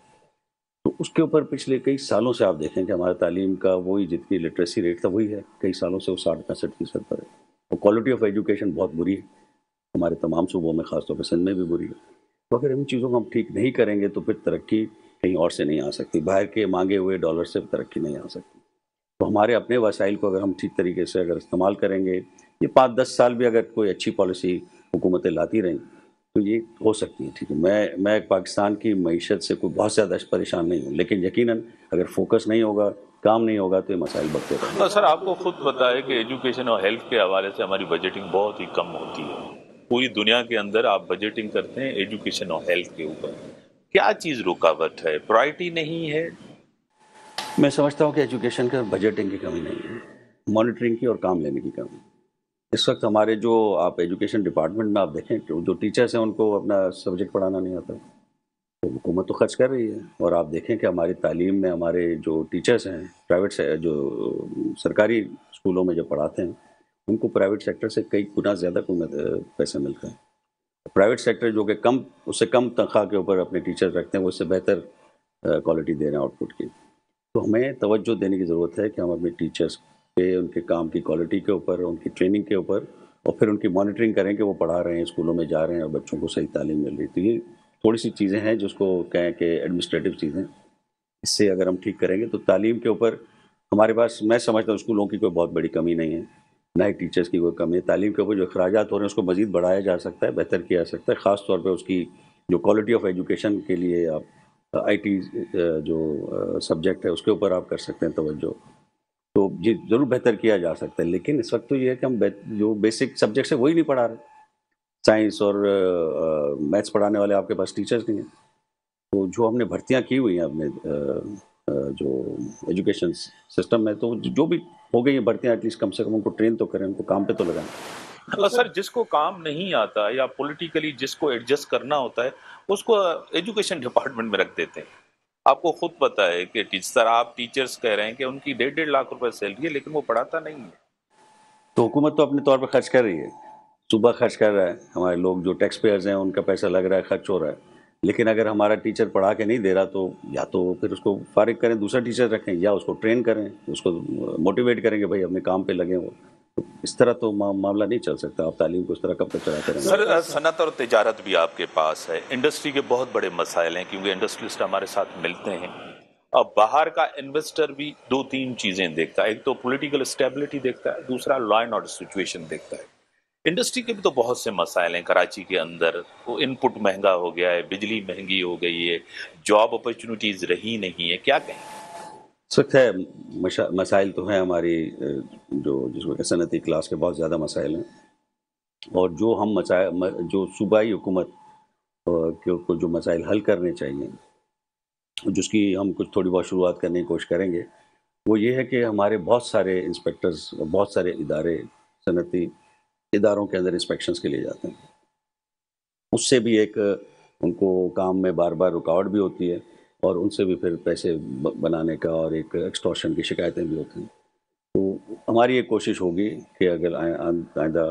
तो उसके ऊपर पिछले कई सालों से आप देखें कि हमारा तालीम का वही जितनी लिटरेसी रेट था, वही है। कई सालों से वो साठ पैंसठ फ़ीसद पर है। और क्वालिटी ऑफ़ एजुकेशन बहुत बुरी है। हमारे तमाम सूबों में, ख़ासतौर पर सिंध में भी बुरी है। तो अगर इन चीज़ों को हम ठीक नहीं करेंगे तो फिर तरक्की कहीं और से नहीं आ सकती। बाहर के मांगे हुए डॉलर से तरक्की नहीं आ सकती। तो हमारे अपने वसाइल को अगर हम ठीक तरीके से अगर इस्तेमाल करेंगे, ये पाँच दस साल भी अगर कोई अच्छी पॉलिसी हुकूमतें लाती रहें तो ये हो सकती है, ठीक है। मैं मैं पाकिस्तान की मीशत से कोई बहुत ज़्यादा परेशान नहीं हूँ, लेकिन यकीन अगर फोकस नहीं होगा, काम नहीं होगा तो ये मसाइल बढ़ते रहेंगे। तो सर, आपको खुद पता है कि एजुकेशन और हेल्थ के हवाले से हमारी बजटिंग बहुत ही कम होती है। पूरी दुनिया के अंदर आप बजटिंग करते हैं एजुकेशन और हेल्थ के ऊपर। क्या चीज़ रुकावट है? प्रायोरिटी नहीं है? मैं समझता हूँ कि एजुकेशन का बजटिंग की कमी नहीं है मॉनिटरिंग की और काम लेने की कमी। इस वक्त हमारे जो आप एजुकेशन डिपार्टमेंट में आप देखें तो जो टीचर्स हैं, उनको अपना सब्जेक्ट पढ़ाना नहीं आता। तो हुकूमत तो खर्च कर रही है, और आप देखें कि हमारी तालीम में हमारे जो टीचर्स हैं प्राइवेट से जो सरकारी स्कूलों में जो पढ़ाते हैं, उनको प्राइवेट सेक्टर से कई गुना ज़्यादा पैसे मिलते हैं। प्राइवेट सेक्टर जो कि कम, उससे कम तनख्वाह के ऊपर अपने टीचर रखते हैं, वो उससे बेहतर क्वालिटी दे रहे हैं आउटपुट की। तो हमें तवज्जो देने की ज़रूरत है कि हम अपने टीचर्स पे उनके काम की क्वालिटी के ऊपर, उनकी ट्रेनिंग के ऊपर और फिर उनकी मॉनिटरिंग करें कि वो पढ़ा रहे हैं, स्कूलों में जा रहे हैं और बच्चों को सही तालीम मिल रही है। तो ये थोड़ी सी चीज़ें हैं जिसको कहें कि एडमिनिस्ट्रेटिव चीज़ें इससे अगर हम ठीक करेंगे तो तालीम के ऊपर हमारे पास, मैं समझता हूँ स्कूलों की कोई बहुत बड़ी कमी नहीं है, ना ही टीचर्स की कोई कमी है। तालीम के ऊपर जो अखराज हो रहे हैं, उसको मज़ीद बढ़ाया जा सकता है, बेहतर किया जा सकता है ख़ास तौर पर उसकी जो क्वालिटी ऑफ़ एजुकेशन के लिए आप आईटी जो सब्जेक्ट है, उसके ऊपर आप कर सकते हैं तवज्जो। तो ये ज़रूर बेहतर किया जा सकता है, लेकिन इस वक्त तो ये है कि हम जो बेसिक सब्जेक्ट्स है, वही नहीं पढ़ा रहे। साइंस और मैथ्स पढ़ाने वाले आपके पास टीचर्स नहीं हैं। तो जो हमने भर्तियाँ की हुई हैं अपने जो एजुकेशन सिस्टम में तो जो भी हो गई हैं भर्तियाँ एटलीस्ट कम से कम उनको ट्रेन तो करें, उनको काम पे तो लगाएँ। तो सर, जिसको काम नहीं आता या पॉलिटिकली जिसको एडजस्ट करना होता है उसको एजुकेशन डिपार्टमेंट में रख देते हैं। आपको खुद पता है कि जिस तरह आप टीचर्स कह रहे हैं कि उनकी डेढ़ डेढ़ लाख रुपए सैलरी है, लेकिन वो पढ़ाता नहीं है। तो हुकूमत तो अपने तौर पर खर्च कर रही है। सुबह खर्च कर रहा है। हमारे लोग जो टैक्स पेयर्स हैं, उनका पैसा लग रहा है, खर्च हो रहा है। लेकिन अगर हमारा टीचर पढ़ा के नहीं दे रहा तो या तो फिर उसको फारिग करें, दूसरा टीचर रखें, या उसको ट्रेन करें, उसको मोटिवेट करें कि भाई अपने काम पे लगे वो इस तरह तो मा, मामला नहीं चल सकता। आप तालीम को इस तरह कब तक चलाते रहेंगे? सर सनत और तजारत भी आपके पास है। इंडस्ट्री के बहुत बड़े मसाइल हैं क्योंकि इंडस्ट्रियलिस्ट हमारे साथ मिलते हैं। अब बाहर का इन्वेस्टर भी दो तीन चीज़ें देखता है। एक तो पॉलिटिकल स्टेबिलिटी देखता है दूसरा लॉ एंड ऑर्डर सिचुएशन देखता है। इंडस्ट्री के भी तो बहुत से मसाइल हैं कराची के अंदर। वो इनपुट महँगा हो गया है बिजली महँगी हो गई है जॉब अपॉर्चुनिटीज़ रही नहीं है क्या कहें? सकता है मसाइल तो हैं हमारी जो जिसको सनती क्लास के बहुत ज़्यादा मसाइल हैं। और जो हम मसाइल जो सूबाई हुकूमत को जो मसाइल हल करने चाहिए, जिसकी हम कुछ थोड़ी बहुत शुरुआत करने की कोशिश करेंगे, वो ये है कि हमारे बहुत सारे इंस्पेक्टर्स, बहुत सारे इदारे सनती इदारों के अंदर इंस्पेक्शंस के लिए जाते हैं। उससे भी एक, उनको काम में बार बार रुकावट भी होती है। और उनसे भी फिर पैसे बनाने का और एक एक्सटॉर्शन की शिकायतें भी होती हैं। तो हमारी एक कोशिश होगी कि अगर आइंदा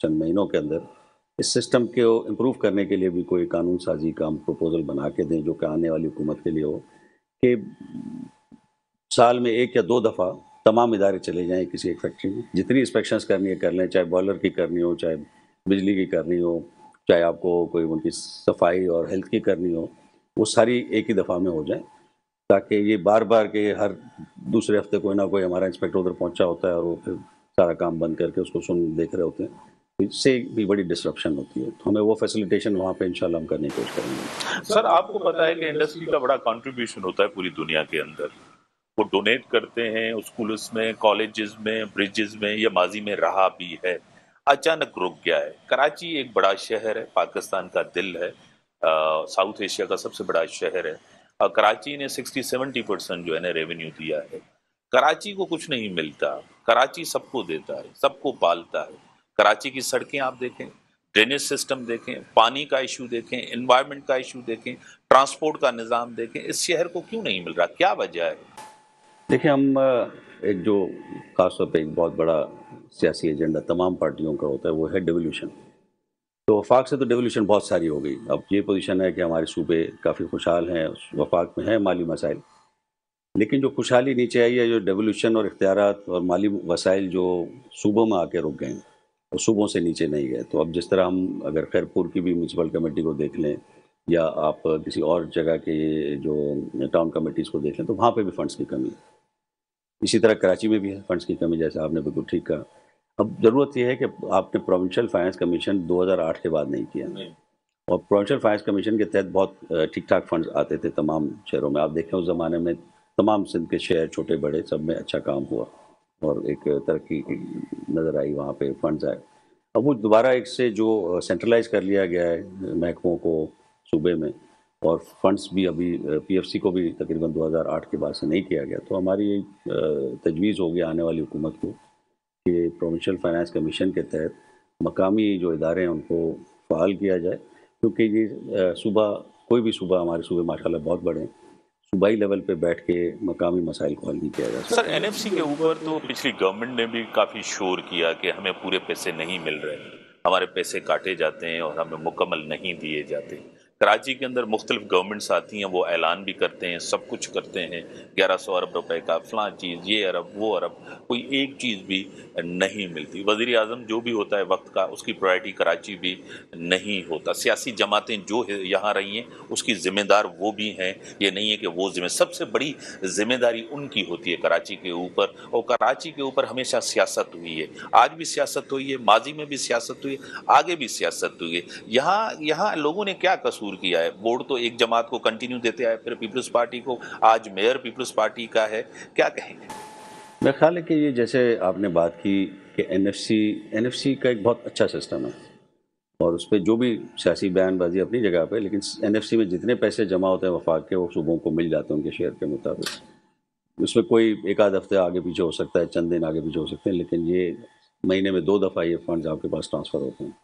चंद महीनों के अंदर इस सिस्टम को इम्प्रूव करने के लिए भी कोई कानून साजी का प्रपोजल बना के दें, जो कि आने वाली हुकूमत के लिए हो, कि साल में एक या दो दफ़ा तमाम इदारे चले जाएँ किसी एक फैक्ट्री में। जितनी इंस्पेक्शंस करनी है कर लें, चाहे बॉयलर की करनी हो, चाहे बिजली की करनी हो, चाहे आपको कोई उनकी सफ़ाई और हेल्थ की करनी हो वो सारी एक ही दफ़ा में हो जाए, ताकि ये बार बार के हर दूसरे हफ़्ते कोई ना कोई हमारा इंस्पेक्टर उधर पहुँचा होता है और वो फिर सारा काम बंद करके उसको सुन, देख रहे होते हैं। इससे भी बड़ी डिस्ट्रप्शन होती है। तो हमें वो फैसिलिटेशन वहाँ पे इंशाल्लाह हम करने की कोशिश करेंगे। सर, आपको पता है कि इंडस्ट्री का बड़ा कंट्रीब्यूशन होता है पूरी दुनिया के अंदर। वो डोनेट करते हैं स्कूल्स में कॉलेजेस में ब्रिजेस में, या माजी में रहा भी है। अचानक रुक गया है। कराची एक बड़ा शहर है, पाकिस्तान का दिल है। साउथ एशिया का सबसे बड़ा शहर है। और कराची ने 60-70 परसेंट जो है ना रेवेन्यू दिया है। कराची को कुछ नहीं मिलता। कराची सबको देता है, सबको पालता है। कराची की सड़कें आप देखें ड्रेनेज सिस्टम देखें, पानी का इशू देखें इन्वायरमेंट का इशू देखें ट्रांसपोर्ट का निज़ाम देखें, इस शहर को क्यों नहीं मिल रहा? क्या वजह है? देखिए, हम एक जो, खासतौर पर एक बहुत बड़ा सियासी एजेंडा तमाम पार्टियों का होता है, वो है डिवोल्यूशन तो वफाक से तो डेवोल्यूशन बहुत सारी हो गई। अब ये पोजीशन है कि हमारे सूबे काफ़ी खुशहाल हैं, वफाक में है माली मसाइल। लेकिन जो खुशहाली नीचे आई है, जो डेवोल्यूशन और इख्तियार और माली वसाइल जो सूबों में आके रुक गए वो सूबों से नीचे नहीं गए। तो अब जिस तरह हम अगर खैरपुर की भी म्यूनसिपल कमेटी को देख लें, या आप किसी और जगह के जो टाउन कमेटीज़ को देख लें तो वहाँ पर भी फंड्स की कमी है। इसी तरह कराची में भी है फंड्स की कमी, जैसे आपने बिल्कुल ठीक कहा। अब ज़रूरत यह है कि आपने प्रोविंशियल फाइनेंस कमीशन 2008 के बाद नहीं किया। और प्रोविंशियल फाइनेंस कमीशन के तहत बहुत ठीक ठाक फंड्स आते थे तमाम शहरों में। आप देखें उस ज़माने में तमाम सिंध के शहर छोटे बड़े सब में अच्छा काम हुआ और एक तरक्की नज़र आई वहाँ पे फंड्स आए। अब वो दोबारा एक से जो सेंट्रलाइज कर लिया गया है महकमों को सूबे में और फंड्स भी अभी पीएफसी को भी तकरीबन 2008 के बाद से नहीं किया गया। तो हमारी तजवीज़ हो गया आने वाली हुकूमत कि। प्रोविंशियल फाइनेंस कमीशन के तहत मकामी जो इदारे हैं उनको फ़ाल किया जाए, क्योंकि ये सुबह, कोई भी सुबह, हमारे सूबे माशाल्लाह बहुत बड़े हैं। सूबाई लेवल पे बैठ के मकामी मसाइल को हल नहीं किया जा सर एनएफसी के ऊपर तो पिछली गवर्नमेंट ने भी काफ़ी शोर किया कि हमें पूरे पैसे नहीं मिल रहे। हमारे पैसे काटे जाते हैं और हमें मुकम्मल नहीं दिए जाते। कराची के अंदर मुख्तलिफ़ गवर्नमेंट्स आती हैं, वो ऐलान भी करते हैं, सब कुछ करते हैं। ग्यारह सौ अरब रुपए का, फलां चीज़, ये अरब, वो अरब, कोई एक चीज़ भी नहीं मिलती। वज़ी अजम जो भी होता है वक्त का, उसकी प्रायोरिटी कराची भी नहीं होता। सियासी जमातें जो यहाँ रही हैं, उसकी ज़िम्मेदार वो भी हैं। ये नहीं है कि वो जिम्मे, सबसे बड़ी ज़िम्मेदारी उनकी होती है कराची के ऊपर। और कराची के ऊपर हमेशा सियासत हुई है। आज भी सियासत हुई है, माजी में भी सियासत हुई है, आगे भी सियासत हुई है। यहाँ यहाँ लोगों ने क्या कसूर मंजूर किया है। बोर्ड तो एक जमात को कंटिन्यू देते आए, फिर पीपल्स पार्टी को, आज मेयर पीपल्स पार्टी का है। क्या कहेंगे? मेरा ख्याल है कि ये जैसे आपने बात की कि एन एफ़ का एक बहुत अच्छा सिस्टम है। और उस पर जो भी सियासी बयानबाजी अपनी जगह पे, लेकिन एनएफसी में जितने पैसे जमा होते हैं वफाक के, वो सूबों को मिल जाते हैं उनके शेयर के मुताबिक। उसमें कोई एक आध हफ़्ते आगे पीछे हो सकता है, चंद दिन आगे पीछे हो सकते हैं, लेकिन ये महीने में दो दफ़ा ये फंड्स आपके पास ट्रांसफ़र होते हैं।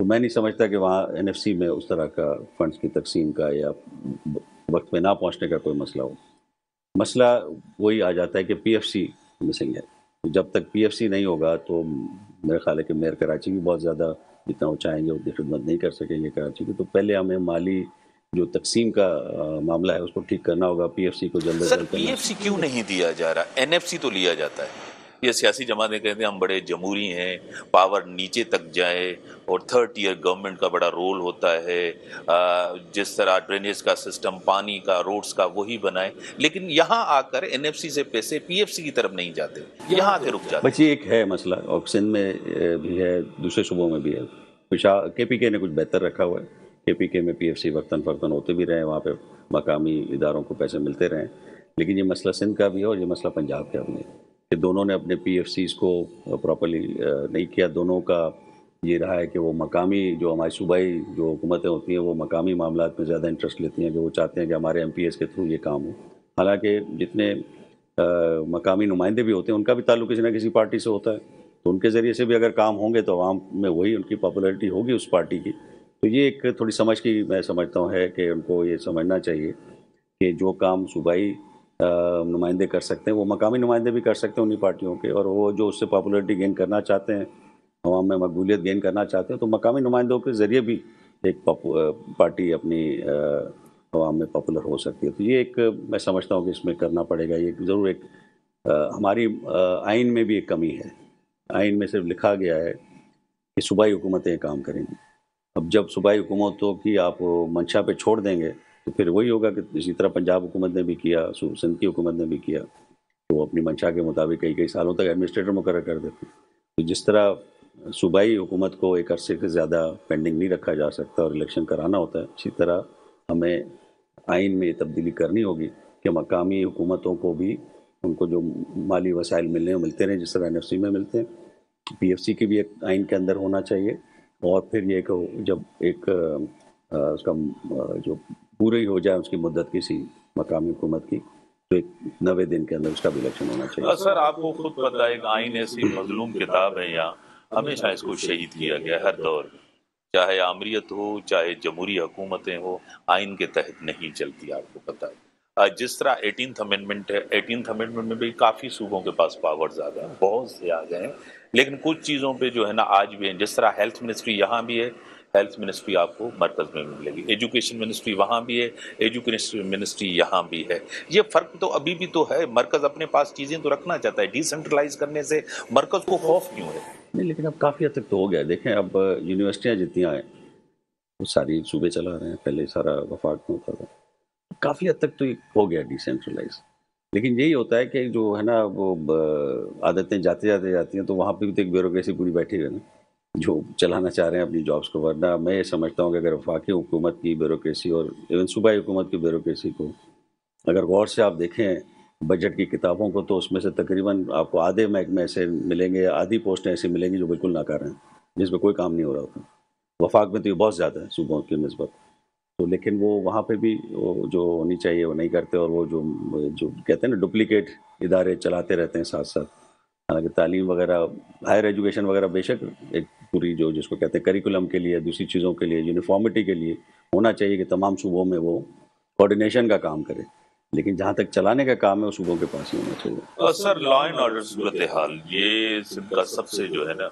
तो मैं नहीं समझता कि वहाँ एनएफसी में उस तरह का फंड्स की तकसीम का या वक्त में ना पहुँचने का कोई मसला हो। मसला वही आ जाता है कि पीएफसी मिसिंग है। तो जब तक पीएफसी नहीं होगा तो मेरे ख्याल है कि मेयर कराची भी बहुत ज़्यादा जितना वो चाहेंगे उतनी खिदमत नहीं कर सकेंगे कराची की। तो पहले हमें माली जो तकसीम का मामला है उसको ठीक करना होगा। पीएफसी को जल्द सर पीएफसी क्यों नहीं दिया जा रहा? एनएफसी तो लिया जाता है। ये सियासी जमाते कहते हैं, हम बड़े जमहूरी हैं, पावर नीचे तक जाए और थर्ड ईयर गवर्नमेंट का बड़ा रोल होता है जिस तरह ड्रेनेज का सिस्टम पानी का रोड्स का, वही बनाए। लेकिन यहाँ आकर एनएफसी से पैसे पीएफसी की तरफ़ नहीं जाते, यहाँ आके रुक जाते। बच्ची एक है मसला सिंध में भी है, दूसरे सूबों में भी है। कुछ के पी के ने कुछ बेहतर रखा हुआ है। के पी के में पी एफ़ सी वक्ता फ़क्ता होते भी रहे, वहाँ पे मकामी इदारों को पैसे मिलते रहें। लेकिन ये मसला सिंध का भी है और ये मसला पंजाब का भी है। कि दोनों ने अपने पी को प्रॉपरली नहीं किया। दोनों का ये रहा है कि वो मकामी जो हमारी सूबाई जो हुकूमतें होती हैं वो मकामी मामला में ज़्यादा इंटरेस्ट लेती हैं कि वो चाहते हैं कि हमारे एमपीएस के थ्रू ये काम हो। हालाँकि जितने आ, मकामी नुमाइंदे भी होते हैं उनका भी ताल्लुक किसी ना किसी पार्टी से होता है। तो उनके ज़रिए से भी अगर काम होंगे तो आवाम में वही उनकी पॉपुलरिटी होगी उस पार्टी की। तो ये एक थोड़ी समझ की मैं समझता हूँ है कि उनको ये समझना चाहिए कि जो काम सूबाई नुमाइंदे कर सकते हैं। वो मकामी नुमाइंदे भी कर सकते हैं उन्हीं पार्टियों के। और वो जो उससे पॉपुलरिटी गेन करना चाहते हैं अवाम में मकबूलियत गेन करना चाहते हैं तो मकामी नुमाइंदों के ज़रिए भी एक पार्टी अपनी आवाम में पॉपुलर हो सकती है। तो ये एक मैं समझता हूँ कि इसमें करना पड़ेगा। ये ज़रूर एक हमारी आइन में भी एक कमी है। आइन में सिर्फ़ लिखा गया है कि सूबाई हुकूमतें काम करेंगी। अब जब सूबाई हुकूमतों की आप मंशा पे छोड़ देंगे तो फिर वही होगा कि इसी तरह पंजाब हुकूमत ने भी किया सिंध की हुकूमत ने भी किया तो अपनी मंशा के मुताबिक कई कई सालों तक एडमिनिस्ट्रेटर मुकर कर देते तो जिस तरह सूबाई हुकूमत को एक अरसे से ज़्यादा पेंडिंग नहीं रखा जा सकता और इलेक्शन कराना होता है, इसी तरह हमें आइन में ये तब्दीली करनी होगी कि मकामी हुकूमतों को भी, उनको जो माली वसाइल मिलने हैं मिलते रहे, जिस तरह एन में मिलते हैं। पी एफ़ सी की भी एक आइन के अंदर होना चाहिए और फिर ये जब एक उसका जो पूरी हो जाए उसकी मुद्दत किसी मकामी हुकूमत की तो एक नवे दिन के अंदर उसका भी इलेक्शन होना चाहिए। सर, आपको खुद पता है आइन ऐसी मजलूम किताब है यहाँ। हमेशा इसको शहीद किया गया हर दौर। चाहे आमरीत हो, चाहे जमहूरी हुकूमतें हो आइन के तहत नहीं चलती, आपको पता है। जिस तरह एटीन अमेंडमेंट है एटीन अमेंडमेंट में भी काफ़ी सूबों के पास पावर ज़्यादा है, बहुत से आ गए हैं। लेकिन कुछ चीज़ों पे जो है ना, आज भी है। जिस तरह हेल्थ मिनिस्ट्री यहाँ भी है हेल्थ मिनिस्ट्री आपको मरकज में मिलेगी। एजुकेशन मिनिस्ट्री वहाँ भी है एजुकेशन मिनिस्ट्री यहाँ भी है। ये फ़र्क तो अभी भी तो है, मरकज़ अपने पास चीज़ें तो रखना चाहता है डिसेंट्रलाइज करने से मरकज़ को खौफ क्यों है? नहीं, लेकिन अब काफ़ी हद तक तो हो गया देखें, अब यूनिवर्सिटियाँ जितनी आए, वो सारी सूबे चला रहे हैं, पहले सारा वफाक में होता था। काफ़ी हद तक तो हो गया डिसेंट्रलाइज लेकिन यही होता है कि जो है ना, वो आदतें जाते जाते जाती हैं तो वहाँ पर भी तो एक ब्यूरोक्रेसी पूरी बैठी है ना। जो चलाना चाह रहे हैं अपनी जॉब्स को, वरना मैं ये समझता हूँ कि अगर वफाकी हुकूमत की ब्यूरोक्रेसी और इवन सूबाई हुकूमत की ब्यूरोक्रेसी को, अगर गौर से आप देखें बजट की किताबों को तो उसमें से तकरीबन आपको आधे महकमे ऐसे मिलेंगे, आधी पोस्टें ऐसी मिलेंगी जो बिल्कुल नाकार हैं, जिसमें कोई काम नहीं हो रहा होता। वफाक में तो ये बहुत ज़्यादा है सूबों की नस्बत। तो लेकिन वो वहाँ पे भी वो जो होनी चाहिए, वो नहीं करते और वो जो जो कहते हैं ना डुप्लीकेट इदारे चलाते रहते हैं साथ साथ हालाँकि तालीम वगैरह हायर एजुकेशन वगैरह बेशक एक पूरी जो जिसको कहते हैं करिकुलम के लिए, दूसरी चीज़ों के लिए यूनिफॉर्मिटी के लिए होना चाहिए कि तमाम सूबों में वो कोऑर्डिनेशन का काम करे। लेकिन जहाँ तक चलाने का काम है वो सूबों के पास ही होना चाहिए। सर लॉ एंड ऑर्डर सूरत हाल ये का सबसे जो है ना,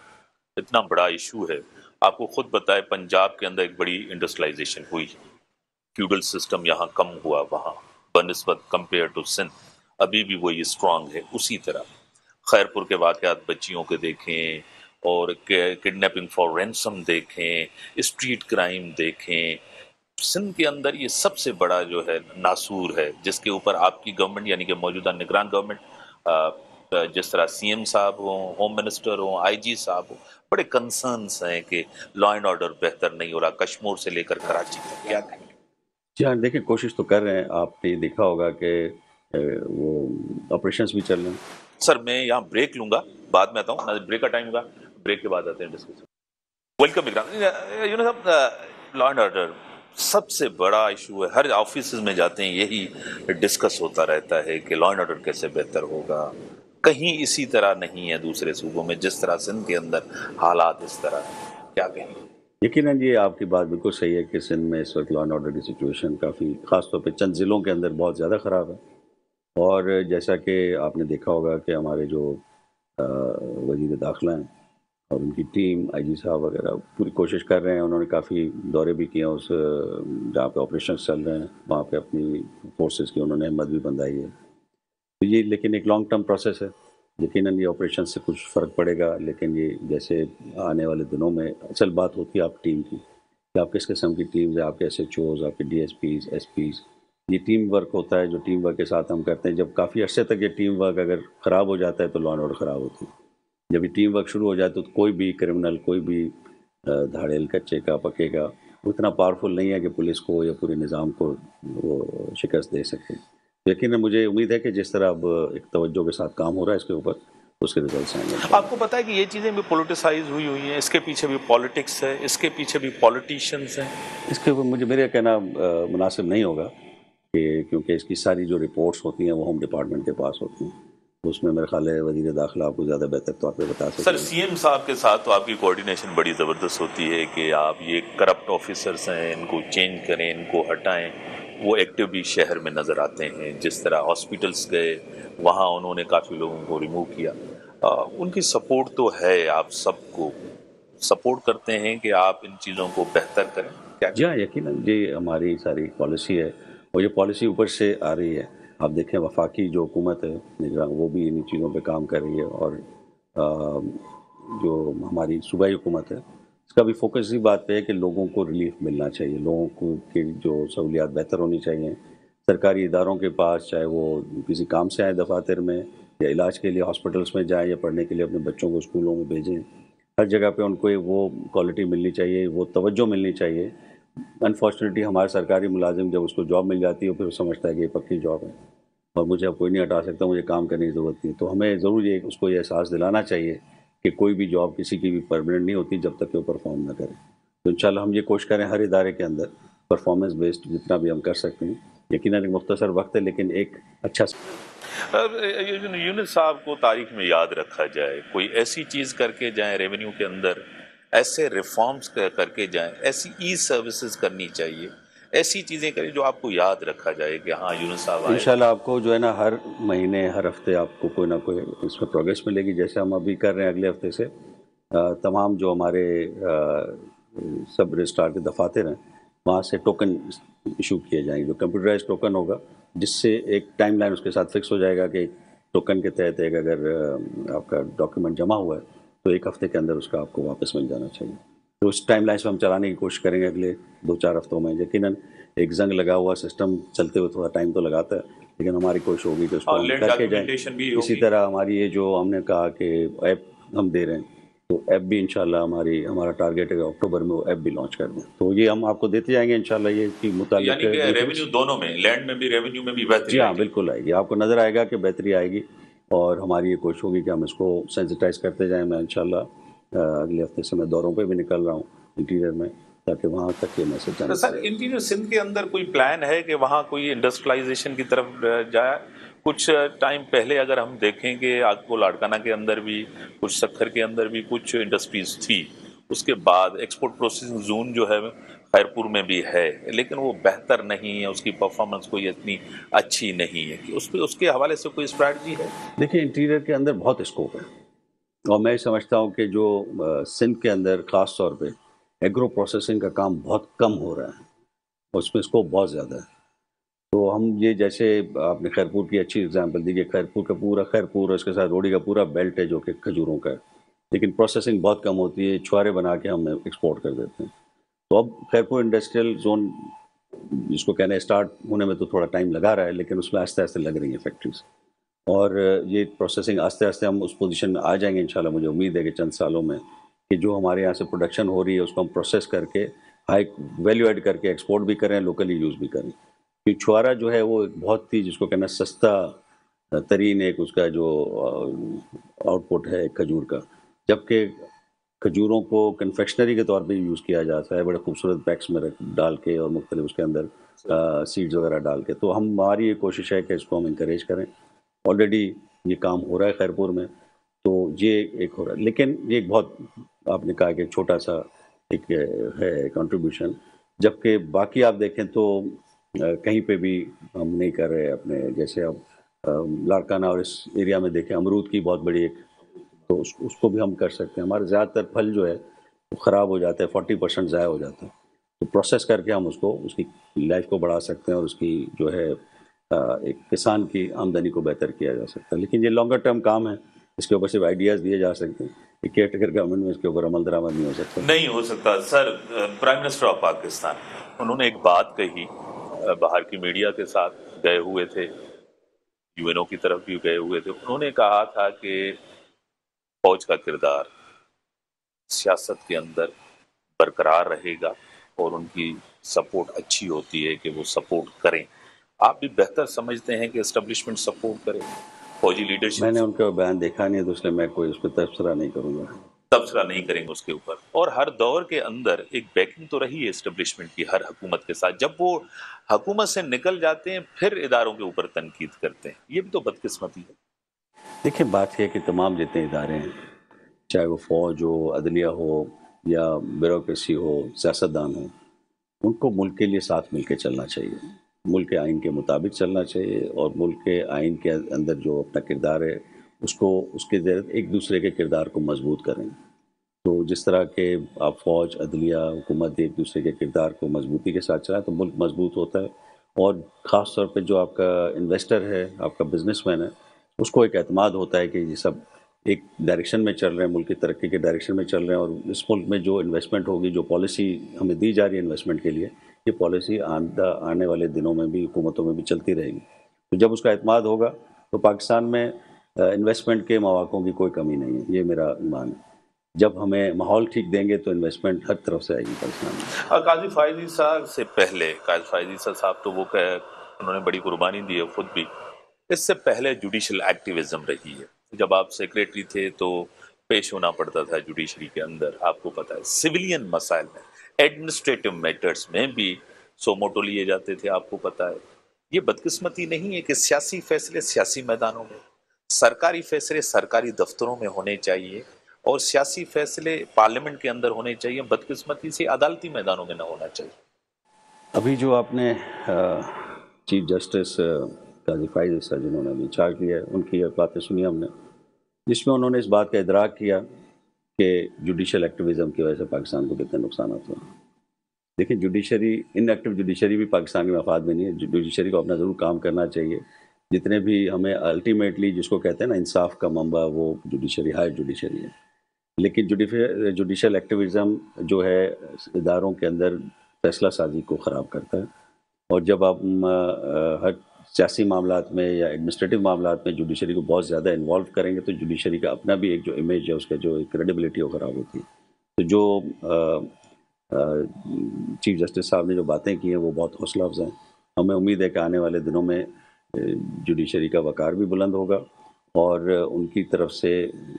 इतना बड़ा इशू है। आपको खुद बताए, पंजाब के अंदर एक बड़ी इंडस्ट्रियलाइजेशन हुई। फ्यूडल सिस्टम यहाँ कम हुआ, वहाँ बनस्बत कंपेयर टू सिंध अभी भी वही स्ट्रांग है, उसी तरह। खैरपुर के वाकत बच्चियों के देखें और किडनैपिंग फॉर रेंसम देखें स्ट्रीट क्राइम देखें सिंध के अंदर ये सबसे बड़ा जो है नासूर है जिसके ऊपर आपकी गवर्नमेंट यानी कि मौजूदा निगरान गवर्नमेंट जिस तरह सीएम साहब हों होम मिनिस्टर हों आईजी साहब हों बड़े कंसर्न्स हैं कि लॉ एंड ऑर्डर बेहतर नहीं हो रहा कश्मीर से लेकर कराची तक। क्या जी हाँ देखिए कोशिश तो कर रहे हैं। आपने देखा होगा कि वो ऑपरेशंस भी चल रहे हैं। सर मैं यहाँ ब्रेक लूँगा बाद में आता हूँ ब्रेक का टाइम होगा। ब्रेक के बाद आते हैं discussion welcome you know law and order सबसे बड़ा इशू है, हर ऑफ़िस में जाते हैं, यही डिस्कस होता रहता है कि लॉ एंड ऑर्डर कैसे बेहतर होगा। कहीं इसी तरह नहीं है दूसरे सूबों में, जिस तरह सिंध के अंदर हालात इस तरह क्या कहेंगे यकीन जी, आपकी बात बिल्कुल सही है कि सिंध में इस वक्त लॉ एंड ऑर्डर की सिचुएशन काफ़ी ख़ास तौर पे चंद ज़िलों के अंदर बहुत ज़्यादा ख़राब है। और जैसा कि आपने देखा होगा कि हमारे जो वज़ीर दाखिला हैं और उनकी टीम, आईजी साहब वगैरह पूरी कोशिश कर रहे हैं। उन्होंने काफ़ी दौरे भी किए उस, जहाँ पे ऑपरेशन चल रहे हैं। वहाँ पे अपनी फोर्सेस की उन्होंने हिम्मत भी बंधाई है। तो ये लेकिन एक लॉन्ग टर्म प्रोसेस है। यकीन ये ऑपरेशन से कुछ फ़र्क पड़ेगा, लेकिन ये जैसे आने वाले दिनों में असल बात होती है आप टीम की। कि आप किस किस्म की टीम्स है, आपके एस एच ओज़ आपके D S Ps S Ps ये टीम वर्क होता है, जो टीम वर्क के साथ हम करते हैं। जब काफ़ी अर्से तक ये टीम वर्क अगर ख़राब हो जाता है तो लॉ एंड ऑर्डर ख़राब होती है। जब ये टीम वर्क शुरू हो जाए तो कोई भी क्रिमिनल कोई भी धाड़ेल कच्चे का पके का उतना पावरफुल नहीं है कि पुलिस को या पूरे निज़ाम को वो शिकस्त दे सके। यकीन मुझे उम्मीद है कि जिस तरह अब एक तवज्जो के साथ काम हो रहा है इसके ऊपर उसके रिज़ल्ट आएँगे। आपको पता है कि ये चीज़ें भी पोलिटिसाइज हुई हुई हैं इसके पीछे भी पॉलिटिक्स है इसके पीछे भी पॉलिटिशियंस हैं। इसके ऊपर मुझे मेरा कहना मुनासिब नहीं होगा कि क्योंकि इसकी सारी जो रिपोर्ट्स होती हैं वो होम डिपार्टमेंट के पास होती हैं। उसमें मेरे ख्याल है वज़ीर दाखिला आपको ज़्यादा बेहतर तौर पर बता सकते सर सी एम साहब के साथ तो आपकी कोऑर्डिनेशन बड़ी ज़बरदस्त होती है कि आप ये करप्ट ऑफिसर्स हैं इनको चेंज करें इनको हटाएँ। वो एक्टिव भी शहर में नज़र आते हैं। जिस तरह हॉस्पिटल्स गए वहाँ उन्होंने काफ़ी लोगों को रिमूव किया। आ, उनकी सपोर्ट तो है आप सबको सपोर्ट करते हैं कि आप इन चीज़ों को बेहतर करें। क्या जी हाँ यकीन ये हमारी सारी पॉलिसी है। और ये पॉलिसी ऊपर से आ रही है। आप देखें वफाकी जो हुकूमत है निगरान वो भी इन चीज़ों पे काम कर रही है और आ, जो हमारी सूबाई हुकूमत है इसका भी फोकस इसी बात पे है कि लोगों को रिलीफ मिलना चाहिए लोगों को की जो सहूलियात बेहतर होनी चाहिए। सरकारी इदारों के पास चाहे वो किसी काम से आए दफातर में या इलाज के लिए हॉस्पिटल्स में जाएँ या पढ़ने के लिए अपने बच्चों को स्कूलों में भेजें हर जगह पे उनको वो क्वालिटी मिलनी चाहिए वो तवज्जो मिलनी चाहिए। अनफॉर्चुनेटली हमारे सरकारी मुलाजिम जब उसको जॉब मिल जाती है फिर समझता है कि ये पक्की जॉब है। और मुझे अब कोई नहीं हटा सकता, मुझे काम करने की ज़रूरत नहीं तो हमें ज़रूर ये, उसको ये एहसास दिलाना चाहिए कि कोई भी जॉब किसी की भी परमानेंट नहीं होती जब तक कि वो परफॉर्म ना करे। तो इन हम ये कोशिश करें हर इदारे के अंदर परफॉर्मेंस बेस्ड जितना भी हम कर सकते हैं। यकीन एक मुख्तर वक्त है, लेकिन एक अच्छा यूनिट साहब को तारीख में याद रखा जाए, कोई ऐसी चीज़ करके जाए रेवेन्यू के अंदर ऐसे रिफॉर्म्स करके जाए, ऐसी ई सर्विसेज़ करनी चाहिए, ऐसी चीज़ें करें जो आपको याद रखा जाए कि हाँ यूनुस साहब इंशाल्लाह आपको जो है ना, हर महीने, हर हफ़्ते आपको कोई ना कोई इसमें प्रोग्रेस मिलेगी। जैसे हम अभी कर रहे हैं अगले हफ़्ते से तमाम जो हमारे सब रजिस्ट्रार के दफातर हैं, वहाँ से टोकन इशू किए जाएँगे। जो कंप्यूटराइज टोकन होगा, जिससे एक टाइम लाइन उसके साथ फिक्स हो जाएगा कि टोकन के तहत एक अगर आपका डॉक्यूमेंट जमा हुआ है तो एक हफ़्ते के अंदर उसका आपको वापस मिल जाना चाहिए। तो उस टाइम लाइन से हम चलाने की कोशिश करेंगे अगले दो चार हफ्तों में। यकीन एक जंग लगा हुआ सिस्टम चलते हुए थोड़ा टाइम तो लगाता है लेकिन हमारी कोशिश होगी कि उसको हम करके जाए। इसी तरह हमारी ये जो हमने कहा कि ऐप हम दे रहे हैं तो ऐप भी इंशाल्लाह हमारी हमारा टारगेट है अक्टूबर में वो ऐप भी लॉन्च कर दें। तो ये हम आपको देते जाएँगे इंशाल्लाह ये की मुताबिक रेवेन्यू दोनों में लैंड में भी रेवेन्यू में भी बेहतरी जी हाँ बिल्कुल आएगी। आपको नज़र आएगा कि बेहतरी आएगी। और हमारी ये कोशिश होगी कि हम इसको सेंसिटाइज करते जाएँ। मैं इंशाल्लाह अगले हफ़्ते से मैं दौरों पे भी निकल रहा हूँ इंटीरियर में, ताकि वहाँ तक ये मैसेज जाए सर इंटीरियर सिंध के अंदर कोई प्लान है कि वहाँ कोई इंडस्ट्रियलाइजेशन की तरफ़ जाए? कुछ टाइम पहले अगर हम देखें कि आपको लाड़काना के अंदर भी, कुछ सखर के अंदर भी कुछ इंडस्ट्रीज़ थी, उसके बाद एक्सपोर्ट प्रोसेसिंग जोन जो है खैरपुर में भी है, लेकिन वो बेहतर नहीं है, उसकी परफॉर्मेंस कोई इतनी अच्छी नहीं है। कि उस पर उसके हवाले से कोई स्ट्रैटी है? देखिए इंटीरियर के अंदर बहुत स्कोप है। और मैं समझता हूँ कि जो सिंध के अंदर, ख़ास तौर पे एग्रो प्रोसेसिंग का काम बहुत कम हो रहा है। उसमें स्कोप बहुत ज़्यादा है। तो हम ये जैसे, आपने खैरपुर की अच्छी एग्जांपल दी कि खैरपुर का पूरा, खैरपुर और उसके साथ रोडी का पूरा बेल्ट है जो कि खजूरों का है। लेकिन प्रोसेसिंग बहुत कम होती है, छुआरे बना के हम एक्सपोर्ट कर देते हैं। तो अब खैरपुर इंडस्ट्रियल जोन जिसको कहना है स्टार्ट होने में तो थोड़ा टाइम लगा रहा है, लेकिन उसमें आस्ते आस्ते लग रही है फैक्ट्रीज़ और ये प्रोसेसिंग आस्ते आस्ते हम उस पोजीशन में आ जाएँगे, इंशाल्लाह मुझे उम्मीद है कि चंद सालों में, कि जो हमारे यहाँ से प्रोडक्शन हो रही है, उसको हम प्रोसेस करके हाई वैल्यू एड करके एक्सपोर्ट भी करें लोकली यूज़ भी करें। क्योंकि छुआरा जो है वो एक बहुत ही, जिसको कहना सस्ता तरीन एक उसका जो आउटपुट है खजूर का। जबकि खजूरों को कन्फेक्शनरी के तौर पे यूज़ किया जाता है बड़े खूबसूरत पैक्स में रख डाल के और मुख्तलिफ़ उसके अंदर सीड्स वगैरह डाल के। तो हम हमारी ये कोशिश है कि इसको हम इंकरेज करें। ऑलरेडी ये काम हो रहा है खैरपुर में तो ये एक हो रहा है। लेकिन ये एक बहुत आपने कहा कि छोटा सा एक है कंट्रीब्यूशन जबकि बाकी आप देखें तो कहीं पे भी हम नहीं कर रहे अपने जैसे अब लाड़काना और इस एरिया में देखें अमरूद की बहुत बड़ी एक तो उस, उसको भी हम कर सकते हैं। हमारे ज़्यादातर फल जो है वो ख़राब हो जाते हैं फोर्टी परसेंट ज़ाया हो जाता है। तो प्रोसेस करके हम उसको उसकी लाइफ को बढ़ा सकते हैं और उसकी जो है एक किसान की आमदनी को बेहतर किया जा सकता है। लेकिन ये लॉन्गर टर्म काम है। इसके ऊपर सिर्फ़ आइडियाज़ दिए जा सकते हैं केयर टेकर गवर्नमेंट में इसके ऊपर अमल दरामद नहीं हो सकता। नहीं हो सकता। Sir prime minister of Pakistan उन्होंने एक बात कही बाहर की मीडिया के साथ गए हुए थे यूएनओ की तरफ़ भी गए हुए थे। उन्होंने कहा था कि फौज का किरदार सियासत के अंदर बरकरार रहेगा और उनकी सपोर्ट अच्छी होती है कि वो सपोर्ट करें। आप भी बेहतर समझते हैं कि एस्टेब्लिशमेंट सपोर्ट करें। फौजी लीडरशिप मैंने उनका बयान देखा नहीं तो इसलिए मैं कोई उस पर तबसरा नहीं करूँगा। तबसरा नहीं करेंगे उसके ऊपर। और हर दौर के अंदर एक बैकिंग तो रही है एस्टेब्लिशमेंट की हर हुकूमत के साथ। जब वो हुकूमत से निकल जाते हैं फिर इदारों के ऊपर तनकीद करते हैं। ये भी तो बदकिस्मती है। देखिए, बात यह कि तमाम जितने इदारे हैं, चाहे वो फौज हो, अदलिया हो, या ब्यूरोक्रेसी हो, सियासतदान हो, उनको मुल्क के लिए साथ मिलकर चलना चाहिए। मुल्क के आइन के मुताबिक चलना चाहिए और मुल्क के आइन के अंदर जो अपना किरदार है, उसको, उसके ज़रिए एक दूसरे के किरदार को मज़बूत करें। तो जिस तरह के आप फौज, अदलिया, हुकूमत एक दूसरे के किरदार को मजबूती के साथ चलाएँ तो मुल्क मज़बूत होता है। और ख़ास तौर पे जो आपका इन्वेस्टर है, आपका बिजनेसमैन है उसको एक अतमाद होता है कि ये सब एक डायरेक्शन में चल रहे हैं, मुल्क की तरक्की के डायरेक्शन में चल रहे हैं और इस मुल्क में जो इन्वेस्टमेंट होगी, जो पॉलिसी हमें दी जा रही है इन्वेस्टमेंट के लिए, ये पॉलिसी आने वाले दिनों में भी, हुकूमतों में भी चलती रहेगी। तो जब उसका अतमाद होगा तो पाकिस्तान में इन्वेस्टमेंट के मौक़ों की कोई कमी नहीं है, ये मेरा ईमान है। जब हमें माहौल ठीक देंगे तो इन्वेस्टमेंट हर तरफ़ से आएगी पाकिस्तान में। काजी फायजी साहब से पहले, काजी फायजी साहब तो वो उन्होंने बड़ी कुर्बानी दी है खुद भी। इससे पहले जुडिशल एक्टिविज्म रही है। जब आप सेक्रेटरी थे तो पेश होना पड़ता था जुडिशरी के अंदर, आपको पता है। सिविलियन मसाइल में एडमिनिस्ट्रेटिव मैटर्स में भी सोमोटो लिए जाते थे, आपको पता है। ये बदकिस्मती नहीं है कि सियासी फैसले सियासी मैदानों में, सरकारी फैसले सरकारी दफ्तरों में होने चाहिए और सियासी फैसले पार्लियामेंट के अंदर होने चाहिए, बदकिस्मती से अदालती मैदानों में न होना चाहिए। अभी जो आपने chief justice Qazi Faez sir जिन्होंने अभी चार्ज लिया है। उनकी बातें सुनी हमने, जिसमें उन्होंने इस बात का इदराक किया कि जुडिशल एक्टिविज़म की वजह से पाकिस्तान को कितने नुकसान होते हैं देखिए जुडिशरी इनएक्टिव जुडिशरी भी पाकिस्तान के मफाद में नहीं है। जुडिशरी को अपना ज़रूर काम करना चाहिए। जितने भी हमें अल्टीमेटली जिसको कहते हैं ना, इंसाफ का मंबा, वो जुडिशरी हायर जुडिशरी है। लेकिन जुडिशल एक्टिविज़म जो है, इदारों के अंदर फैसला साजी को ख़राब करता है। और जब आप हर सियासी मामला में या एडमिनिस्ट्रेटिव मामला में जुडिशरी को बहुत ज़्यादा इन्वॉल्व करेंगे तो जुडिशरी का अपना भी एक जो इमेज है, उसका जो क्रेडिबिलिटी वो ख़राब होती है तो जो चीफ जस्टिस साहब ने जो बातें की हैं, वो बहुत हौसला अफजा हैं। हमें उम्मीद है कि आने वाले दिनों में जुडिशरी का वकार भी बुलंद होगा और उनकी तरफ़ से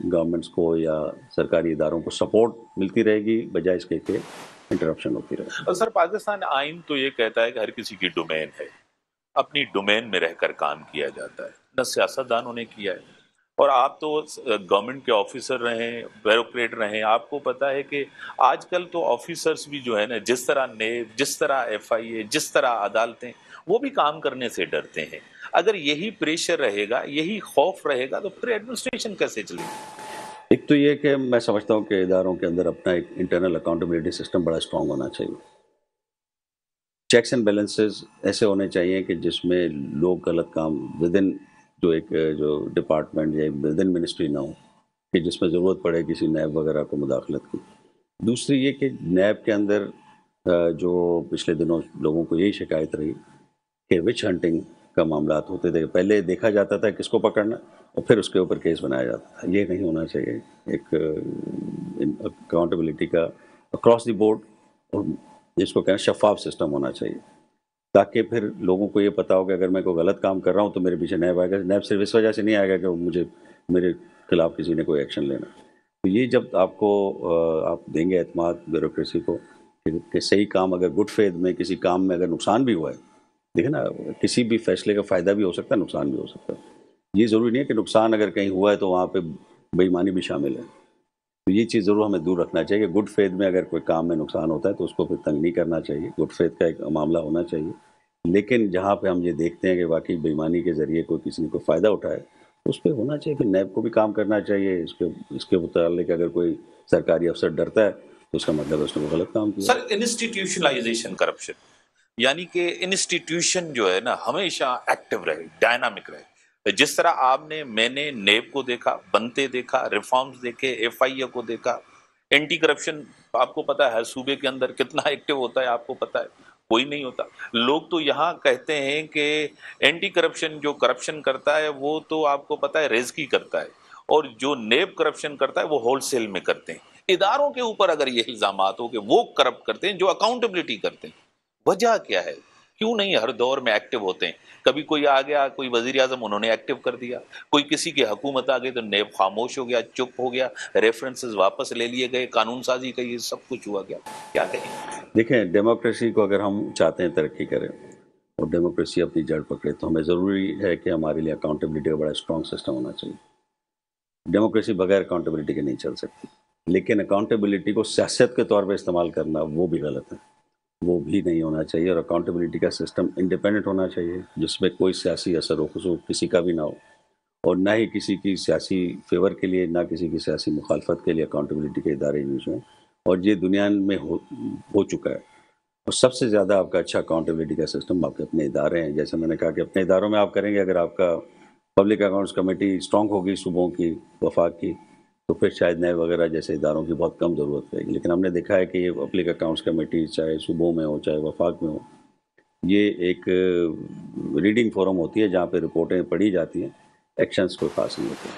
गवर्नमेंट्स को या सरकारी इदारों को सपोर्ट मिलती रहेगी, बजाय इसके के इंटरप्शन होती रहेगी सर, पाकिस्तान आइन तो ये कहता है कि हर किसी की डोमेन है। अपनी डोमेन में रहकर काम किया जाता है। न सियासतदानों ने किया है। और आप तो गवर्नमेंट के ऑफिसर रहे ब्यूरोक्रेट रहे, आपको पता है कि आजकल तो ऑफिसर्स भी जो है ना, जिस तरह नेब जिस तरह एफआईए, जिस तरह अदालतें, वो भी काम करने से डरते हैं। अगर यही प्रेशर रहेगा, यही खौफ रहेगा तो फिर एडमिनिस्ट्रेशन कैसे चलेगी? एक तो ये कि मैं समझता हूँ कि इदारों के अंदर अपना एक इंटरनल अकाउंटेबिलिटी सिस्टम बड़ा स्ट्रांग होना चाहिए। चेक्स एंड बैलेंसेस ऐसे होने चाहिए कि जिसमें लोग गलत काम विद इन जो एक, जो डिपार्टमेंट या विद इन मिनिस्ट्री ना हो, कि जिसमें ज़रूरत पड़े किसी नैब वगैरह को मुदाखलत की। दूसरी ये कि नैब के अंदर जो पिछले दिनों लोगों को यही शिकायत रही कि विच हंटिंग का मामला होते थे पहले देखा जाता था किसको पकड़ना और फिर उसके ऊपर केस बनाया जाता था। ये नहीं होना चाहिए। एक अकाउंटेबिलिटी का अक्रॉस द बोर्ड और जिसको कहना शफाफ सिस्टम होना चाहिए। ताकि फिर लोगों को ये पता हो कि अगर मैं कोई गलत काम कर रहा हूँ तो मेरे पीछे नैब आएगा। नैब सिर्फ़ इस वजह से नहीं आएगा कि मुझे, मेरे खिलाफ किसी ने कोई एक्शन लेना। तो ये जब आपको आप देंगे अतमाद ब्यूरोक्रेसी को कि सही काम अगर गुड फेद में, किसी काम में अगर नुकसान भी हुआ है देखिए ना, किसी भी फैसले का फ़ायदा भी हो सकता है, नुकसान भी हो सकता है। ये ज़रूरी नहीं है कि नुकसान अगर कहीं हुआ है तो वहाँ पे बेईमानी भी शामिल है। तो ये चीज़ ज़रूर हमें दूर रखना चाहिए। गुड फेथ में अगर कोई काम में नुकसान होता है तो उसको फिर तंग नहीं करना चाहिए। गुड फेथ का एक मामला होना चाहिए। लेकिन जहाँ पे हम ये देखते हैं कि वाकई बेईमानी के ज़रिए कोई किसी ने कोई फ़ायदा उठाए उस पर होना चाहिए। फिर नैब को भी काम करना चाहिए। इसके इसके मुतालिक अगर कोई सरकारी अफसर डरता है तो उसका मतलब उसने गलत काम किया। सर इंस्टीट्यूशनलाइजेशन करप्शन यानी कि इंस्टीट्यूशन जो है ना, हमेशा एक्टिव रहे डायनामिक रहे। जिस तरह आपने, मैंने नेब को देखा, बनते देखा रिफॉर्म्स देखे एफआईए को देखा एंटी करप्शन आपको पता है, सूबे के अंदर कितना एक्टिव होता है, आपको पता है, कोई नहीं होता। लोग तो यहाँ कहते हैं कि एंटी करप्शन जो करप्शन करता है, वो तो आपको पता है रेज की करता है। और जो नेब करप्शन करता है, वो होलसेल में करते हैं। इदारों के ऊपर अगर ये इल्ज़ाम हो कि वो करप्ट करते हैं, जो अकाउंटेबिलिटी करते हैं, वजह क्या है? क्यों नहीं हर दौर में एक्टिव होते हैं? कभी कोई आ गया, कोई वज़ीर आज़म, उन्होंने एक्टिव कर दिया। कोई किसी की हुकूमत आ गई तो नेब खामोश हो गया, चुप हो गया रेफरेंसेस वापस ले लिए गए, कानून साजी का ये सब कुछ हुआ गया क्या कहें? देखें डेमोक्रेसी को अगर हम चाहते हैं तरक्की करें और डेमोक्रेसी अपनी जड़ पकड़े तो हमें ज़रूरी है कि हमारे लिए अकाउंटेबिलिटी का बड़ा स्ट्रॉन्ग सिस्टम होना चाहिए। डेमोक्रेसी बगैर अकाउंटेबिलिटी के नहीं चल सकती। लेकिन अकाउंटेबिलिटी को सियासत के तौर पर इस्तेमाल करना, वो भी गलत है। वो भी नहीं होना चाहिए और अकाउंटेबिलिटी का सिस्टम इंडिपेंडेंट होना चाहिए, जिसमें कोई सियासी असर हो खसूस किसी का भी ना हो। और ना ही किसी की सियासी फेवर के लिए, ना किसी की सियासी मुखालफत के लिए अकाउंटेबिलिटी के इदारे यूज़ हों और ये दुनिया में हो हो चुका है। और सबसे ज़्यादा आपका अच्छा अकाउंटेबिलिटी का सिस्टम आपके अपने इदारे हैं। जैसे मैंने कहा कि अपने इदारों में आप करेंगे, अगर आपका पब्लिक अकाउंट्स कमेटी स्ट्रॉन्ग होगी सुबहों की, वफाक की तो फिर शायद नए वगैरह जैसे इदारों की बहुत कम ज़रूरत पड़ेगी लेकिन हमने देखा है कि ये पब्लिक अकाउंट्स कमेटी चाहे सुबह में हो, चाहे वफाक में हो, ये एक रीडिंग फोरम होती है जहाँ पे रिपोर्टें पढ़ी जाती हैं एक्शंस कोई खास नहीं होते।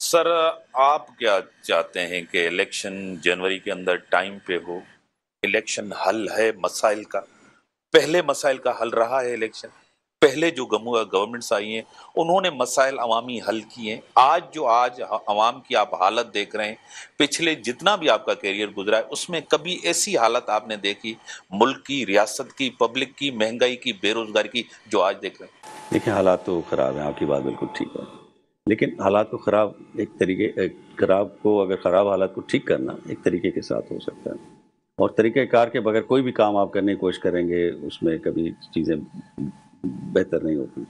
सर, आप क्या चाहते हैं कि इलेक्शन जनवरी के अंदर टाइम पे हो? इलेक्शन हल है मसाइल का। पहले मसाइल का हल रहा है इलेक्शन पहले जो गवर्नमेंट्स आई हैं, उन्होंने मसाइल अवामी हल किए आज जो आज अवाम की आप हालत देख रहे हैं, पिछले जितना भी आपका करियर गुजरा है, उसमें कभी ऐसी हालत आपने देखी? मुल्क की रियासत की पब्लिक की, महँगाई की, बेरोजगारी की, जो आज देख रहे हैं। देखिए, हालात तो ख़राब हैं, आपकी बात बिल्कुल ठीक है। लेकिन हालात को ख़राब, एक तरीके ख़राब को, अगर ख़राब हालात को ठीक करना, एक तरीके के साथ हो सकता है। और तरीक़ेकार के बगैर कोई भी काम आप करने की कोशिश करेंगे, उसमें कभी चीज़ें बेहतर नहीं होती।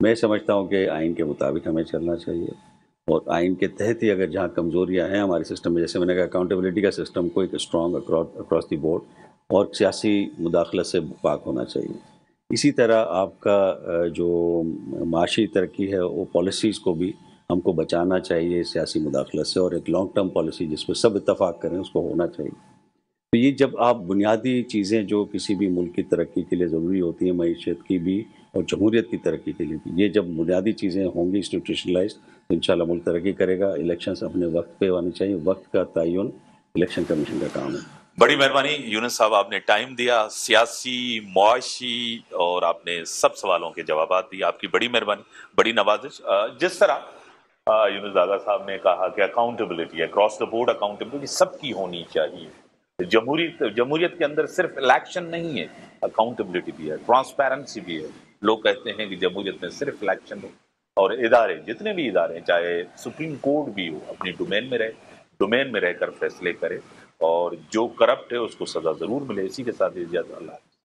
मैं समझता हूँ कि आइन के मुताबिक हमें चलना चाहिए। और आइन के तहत ही अगर जहाँ कमज़ोरियाँ हैं हमारे सिस्टम में, जैसे मैंने कहा अकाउंटेबिलिटी का सिस्टम को एक स्ट्रॉन्ग अक्रॉस दी बोर्ड और सियासी मुदाखलत से पाक होना चाहिए। इसी तरह आपका जो माशी तरक्की है, वो पॉलिसीज़ को भी हमको बचाना चाहिए सियासी मुदाखलत से और एक लॉन्ग टर्म पॉलिसी जिसमें सब इतफाक़ करें, उसको होना चाहिए। तो ये जब आप बुनियादी चीज़ें जो किसी भी मुल्क की तरक्की के लिए ज़रूरी होती हैं मीशत की भी और जमहूरीत की तरक्की के लिए भी, ये जब बुनियादी चीज़ें होंगी इंस्टीट्यूशनलाइज तो इन मुल्क तरक्की करेगा। इलेक्शन अपने वक्त पे आने चाहिए। वक्त का तयन इलेक्शन कमीशन का काम है। बड़ी मेहरबानी। यूनस साहब, आपने टाइम दिया, सियासी, मुआशी और आपने सब सवालों के जवाब दिए। आपकी बड़ी मेहरबानी, बड़ी नवाजिश। जिस तरह यूनस दादा साहब ने कहा कि accountability across the board accountability सबकी होनी चाहिए। जमहूरी जमहूरियत के अंदर सिर्फ़ इलेक्शन नहीं है अकाउंटेबिलिटी भी है ट्रांसपेरेंसी भी है। लोग कहते हैं कि जमहूरियत में सिर्फ़ इलेक्शन हो, और इदारे, जितने भी इदारे, चाहे सुप्रीम कोर्ट भी हो, अपनी डोमेन में रहे डोमेन में रहकर फैसले करे, और जो करप्ट है, उसको सजा ज़रूर मिले। इसी के साथ इजाज़त अल्लाह